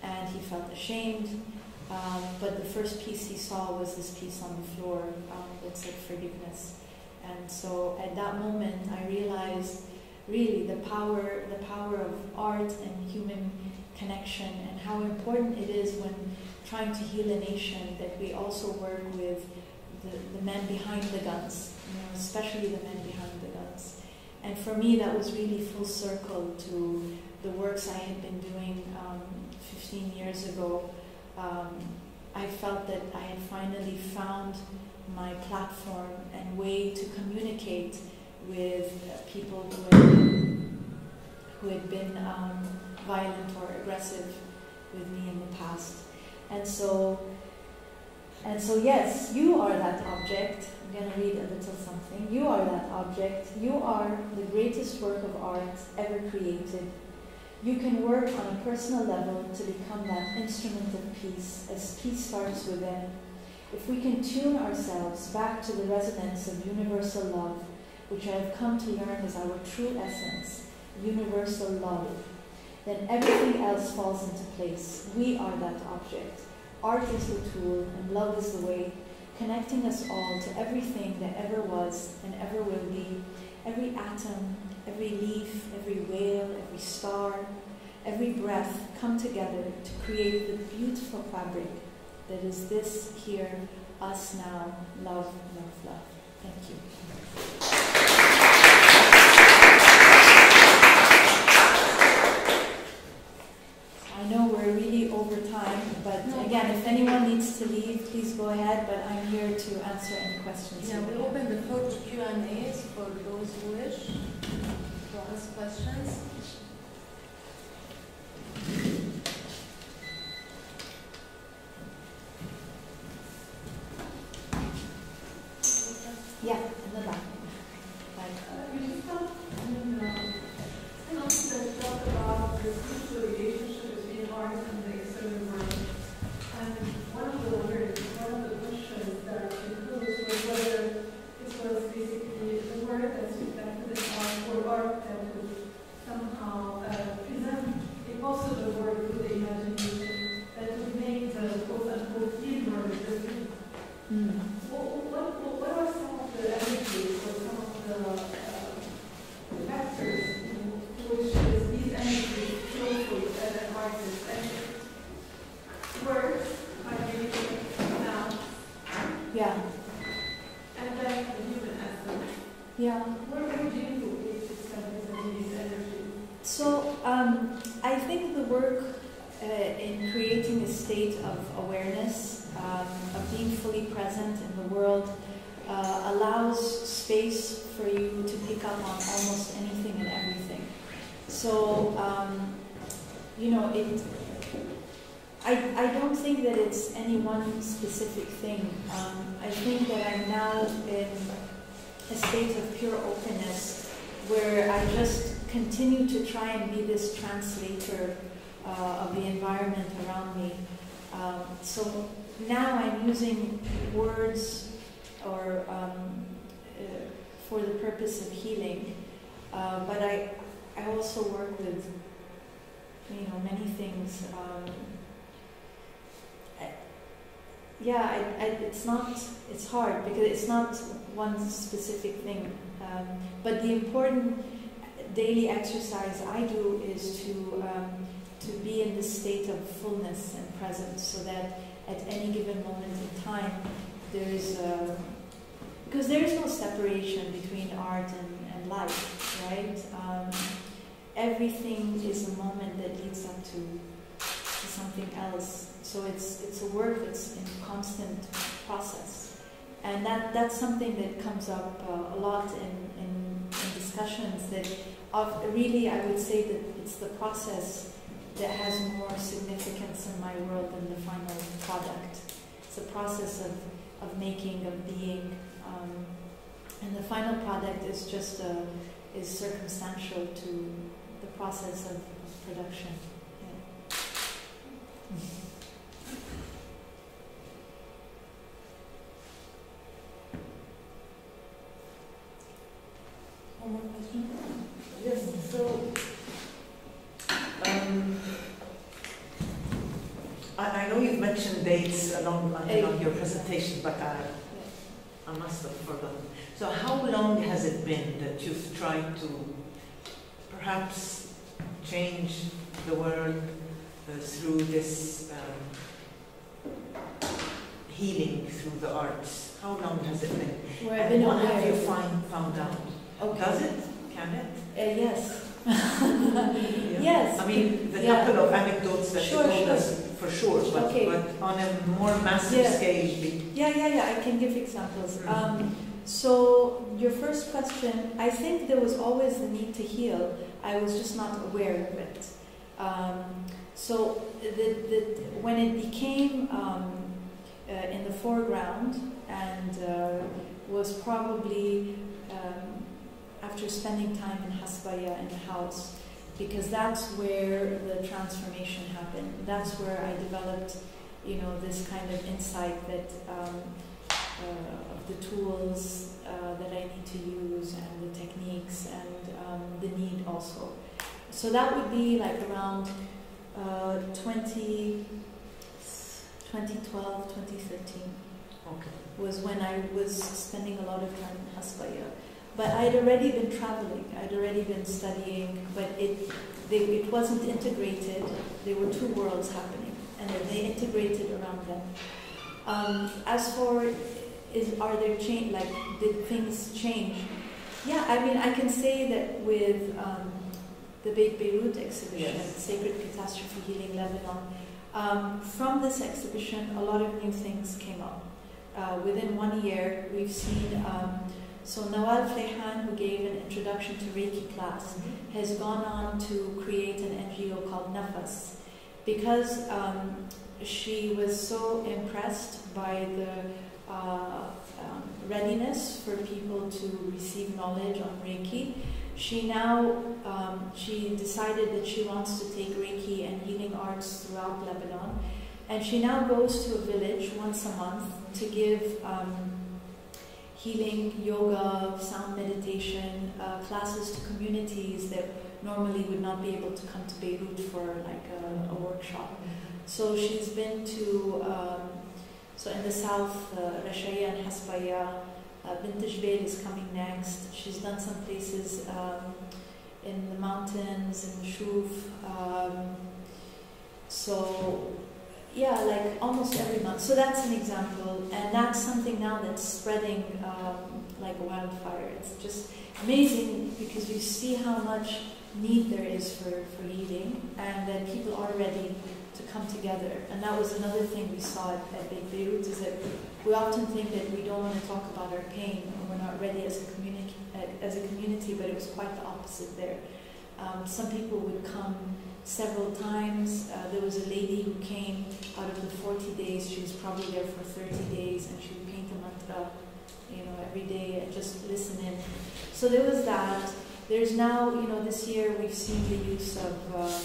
and he felt ashamed. Um, but the first piece he saw was this piece on the floor um, that said forgiveness. And so at that moment, I realized really the power, the power of art and human connection, and how important it is when trying to heal a nation that we also work with the, the men behind the guns, you know, especially the men behind. And for me, that was really full circle to the works I had been doing um, 15 years ago. Um, I felt that I had finally found my platform and way to communicate with people who had been, who had been um, violent or aggressive with me in the past. And so, and so yes, you are that object. Going to read a little something. You are that object. You are the greatest work of art ever created. You can work on a personal level to become that instrument of peace, as peace starts within. If we can tune ourselves back to the resonance of universal love, which I have come to learn is our true essence, universal love, then everything else falls into place. We are that object. Art is the tool, and love is the way, connecting us all to everything that ever was and ever will be, every atom, every leaf, every whale, every star, every breath come together to create the beautiful fabric that is this here, us now, love, love, love. Thank you. I know we're really over time, but No. Again, if anyone needs to leave, please go ahead, but I'm here to answer any questions. Yeah, we open the floor to Q and A's for those who wish to ask questions. Hard because it's not one specific thing. Um, but the important daily exercise I do is to um, to be in this state of fullness and presence, so that at any given moment in time there is a, because there is no separation between art and, and life, right? Um, everything is a moment that leads up to, to something else. So it's it's a work that's in constant process, and that that's something that comes up uh, a lot in, in, in discussions. That of really, I would say that it's the process that has more significance in my world than the final product. It's a process of, of making, of being, um, and the final product is just a, is circumstantial to the process of, of production. Yeah. One more question? Yes, so, um, I, I know you've mentioned dates along, along presentation, but I, I must have forgotten. So how long has it been that you've tried to perhaps change the world uh, through this um, healing through the arts? How long has it been? I've And been what have you find, found out? Okay. Does it? Can it? Uh, yes. Yeah. Yes. I mean, the Yeah. couple of anecdotes that Sure, you told sure. us for sure, but, Okay. but on a more massive Yeah. scale, Yeah, yeah, yeah. I can give examples. Mm. Um, so your first question, I think there was always the need to heal. I was just not aware of it. Um, so the, the, when it became um, uh, in the foreground and uh, was probably um, after spending time in Hasbaya in the house, because that's where the transformation happened. That's where I developed, you know, this kind of insight that um, uh, of the tools uh, that I need to use and the techniques and um, the need also. So that would be like around uh, 20, 2012, 2013 okay. was when I was spending a lot of time in Hasbaya. But I'd already been traveling, I'd already been studying, but it, they, it wasn't integrated. There were two worlds happening, and then they integrated around them. Um, as for is are there change like did things change? Yeah, I mean I can say that with um, the Beit Beirut exhibition, Yes. Sacred Catastrophe Healing Lebanon, um, from this exhibition a lot of new things came up. Uh, within one year, we've seen um, so Nawal Flehan, who gave an introduction to Reiki class, has gone on to create an NGO called Nafas because um, she was so impressed by the uh, um, readiness for people to receive knowledge on Reiki. She now um, she decided that she wants to take Reiki and healing arts throughout Lebanon, and she now goes to a village once a month to give um, healing, yoga, sound meditation uh, classes to communities that normally would not be able to come to Beirut for like a, a workshop. So she's been to, um, so in the south, uh, Rashaya and Hasbaya, uh, Bint Jbeil is coming next. She's done some places um, in the mountains, in Shuf. Um, so, yeah, like almost every month. So that's an example, and that's something now that's spreading um, like wildfire. It's just amazing because you see how much need there is for, for healing, and that people are ready to come together. And that was another thing we saw at, at Beit Beirut is that we often think that we don't want to talk about our pain or we're not ready as a community, as a community, but it was quite the opposite there. Um, some people would come several times. Uh, there was a lady who came out of the 40 days. She was probably there for 30 days, and she would paint a mantra, you know, every day and just listen in. So there was that. There's now, you know, this year we've seen the use of um,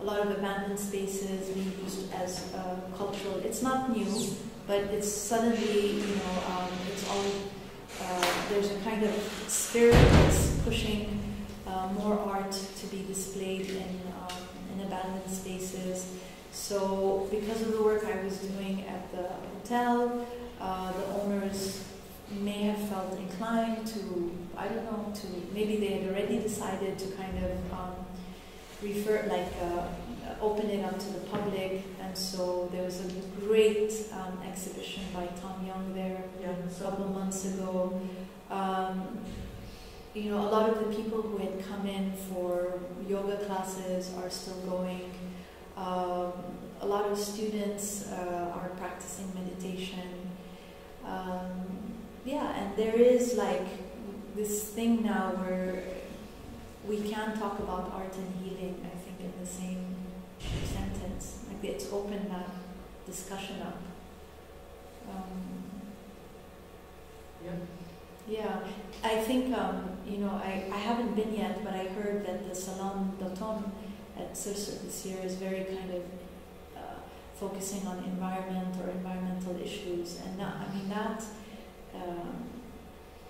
a lot of abandoned spaces being used as uh, cultural. It's not new, but it's suddenly, you know, um, it's all. Uh, there's a kind of spirit that's pushing uh, more art to be displayed in, um, in abandoned spaces. So, because of the work I was doing at the hotel, uh, the owners may have felt inclined to, I don't know, to maybe they had already decided to kind of um, refer, like, uh, open it up to the public. And so there was a great um, exhibition by Tom Young there Yeah, a couple months ago. Um, you know, a lot of the people who had come in for yoga classes are still going. Um, a lot of students uh, are practicing meditation. Um, yeah, and there is like this thing now where we can talk about art and healing, I think, in the same sentence. Like it's opened that discussion up. Um. Yeah, I think, um, you know, I, I haven't been yet, but I heard that the Salon d'Automne at Sursock this year is very kind of focusing on environment or environmental issues, and that, I mean that, um,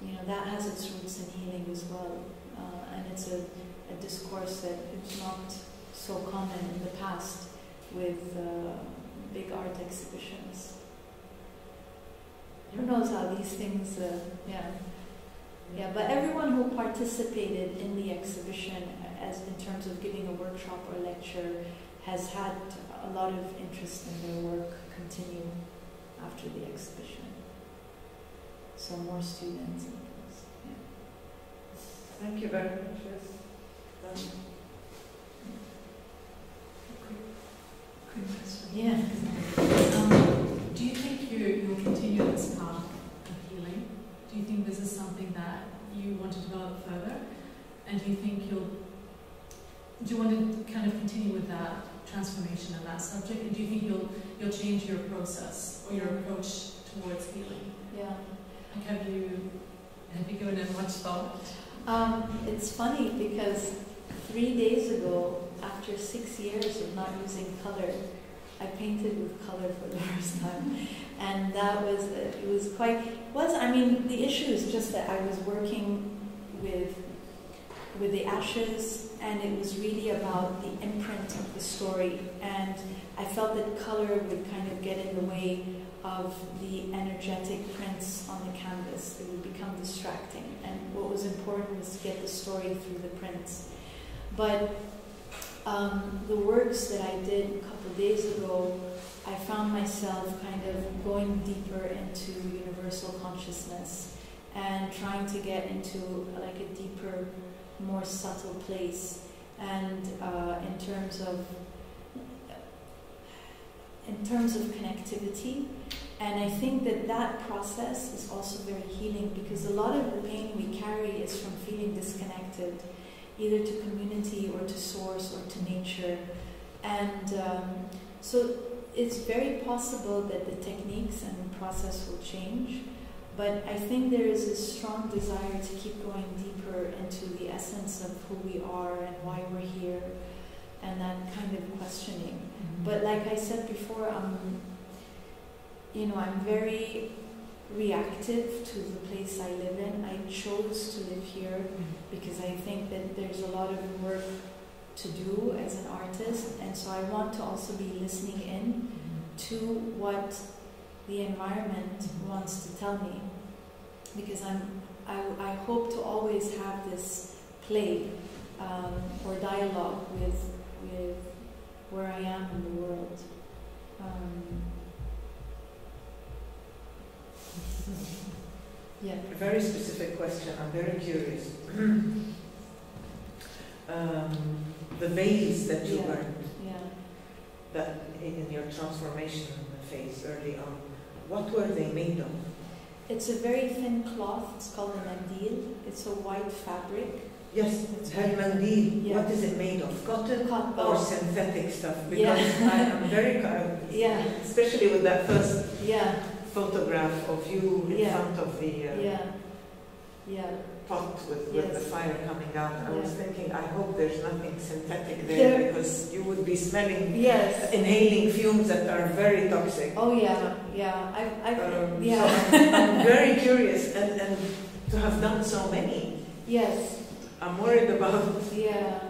you know, that has its roots in healing as well, uh, and it's a, a discourse that is not so common in the past with uh, big art exhibitions. Who knows how these things, uh, yeah. Yeah, but everyone who participated in the exhibition, as in terms of giving a workshop or lecture, has had a lot of interest in their work continue after the exhibition. So more students and things. Yeah. Thank you very much. Yes. Quick question. Yeah. Do you you'll continue this path of healing? Do you think this is something that you want to develop further? And do you think you'll, do you want to kind of continue with that transformation and that subject? And do you think you'll, you'll change your process or your approach towards healing? Yeah. Like have you, have you given it much thought? Um, it's funny because three days ago, after six years of not using color, I painted with color for the first time, and that was uh, it was quite was I mean the issue is just that I was working with with the ashes, and it was really about the imprint of the story, and I felt that color would kind of get in the way of the energetic prints on the canvas. It would become distracting, and what was important was to get the story through the prints. But um, the works that I did a couple days ago, I found myself kind of going deeper into universal consciousness and trying to get into like a deeper, more subtle place. And uh, in terms of in terms of connectivity, and I think that that process is also very healing because a lot of the pain we carry is from feeling disconnected either to community or to source or to nature. And um, so it's very possible that the techniques and the process will change, but I think there is a strong desire to keep going deeper into the essence of who we are and why we're here, and that kind of questioning. Mm-hmm. But like I said before, um, you know, I'm very reactive to the place I live in. I chose to live here because I think that there's a lot of work to do as an artist, and so I want to also be listening in to what the environment wants to tell me because I'm I, I hope to always have this play um, or dialogue with with where I am in the world. Um, yeah. A very specific question. I'm very curious. um, the veils that you Yeah. learned Yeah. that in your transformation phase early on, what were they made of? It's a very thin cloth. It's called a mandil. It's a white fabric. Yes, It's. Yeah. What is it made of? Cotton Cotton. or synthetic stuff? Because Yeah. I am very, Yeah. especially with that first Yeah. Photograph of you in Yeah. front of the uh, Yeah. Yeah. pot with, with the fire coming out. I was thinking, I hope there's nothing synthetic there There- because you would be smelling, Yes. inhaling fumes that are very toxic. Oh yeah. Yeah. I. I. Um, yeah. So I'm, I'm very curious, and, and to have done so many, yes. I'm worried about. Yeah.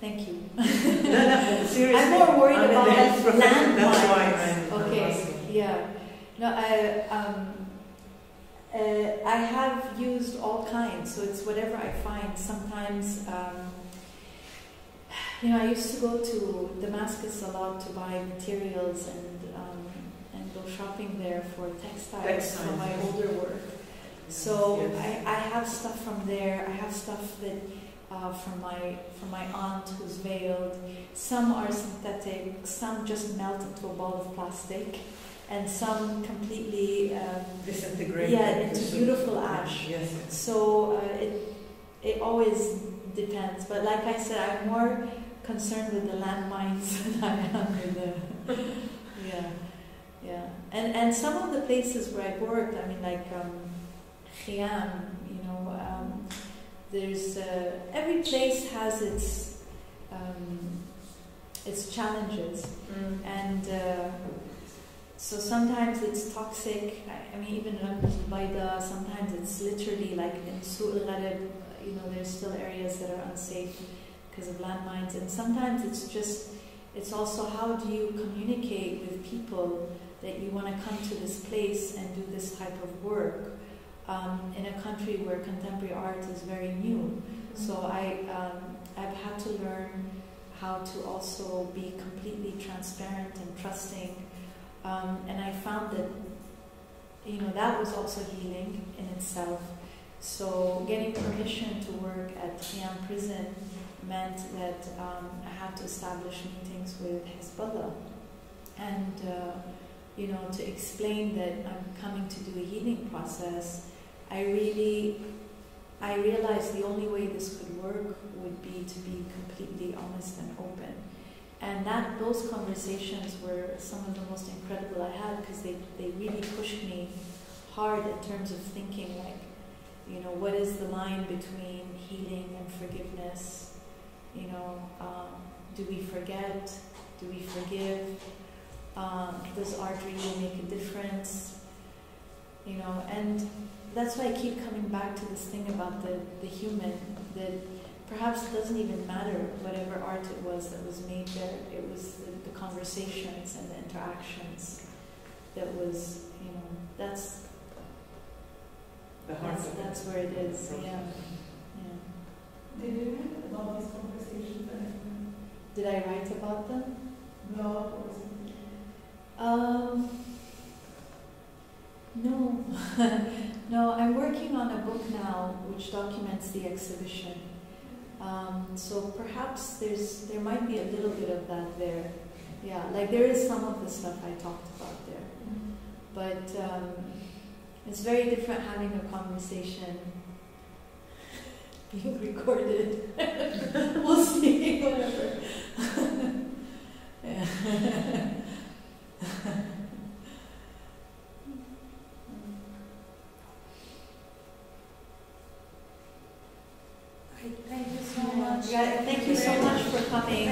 Thank you. No, no, seriously. I'm more worried I'm about health profession, That's why landmines. Okay. Yeah. No, I um, uh, I have used all kinds, so it's whatever I find. Sometimes, um, you know, I used to go to Damascus a lot to buy materials and um, and go shopping there for textiles, for Textiles, my older work. So Yes. I, I have stuff from there. I have stuff that uh, from my from my aunt who's veiled. Some are synthetic. Some just melt into a ball of plastic, and some completely. Um, disintegrate. Yeah, into beautiful ash. Yes. so uh, it it always depends. But like I said, I'm more concerned with the landmines than I am with the. yeah, yeah, and and some of the places where I've worked, I mean, like um, Khiam, you know, um, there's uh, every place has its um, its challenges. Mm. And uh, so sometimes it's toxic. I, mean, even Ramz Baida, sometimes it's literally like in Su'ul Gharib, you know, there's still areas that are unsafe because of landmines. And sometimes it's just, it's also how do you communicate with people that you want to come to this place and do this type of work um, in a country where contemporary art is very new. So I, um, I've had to learn how to also be completely transparent and trusting. Um, and I found that, you know, that was also healing in itself. So getting permission to work at Khiyam prison meant that um, I had to establish meetings with Hezbollah and, uh, you know, to explain that I'm coming to do a healing process. I really I realized the only way this could work would be to be completely honest and open. And that those conversations were some of the most incredible I had because they, they really pushed me hard in terms of thinking like, you know, what is the line between healing and forgiveness? You know, um, do we forget? Do we forgive? Um, does art really make a difference? You know, and that's why I keep coming back to this thing about the, the human, that perhaps it doesn't even matter whatever art it was that was made there. It was the, the conversations and the interactions that was, you know, that's The heart that's, that's where it is. Yeah. yeah. Did you write about these conversations anywhere? Did I write about them? Blog or something? Um, no, no. I'm working on a book now which documents the exhibition. Um, so perhaps there's there might be a little bit of that there. Yeah, like there is some of the stuff I talked about there, but um, it's very different having a conversation being recorded. we'll see, whatever. yeah. Thank you so much. Thank you so much for coming.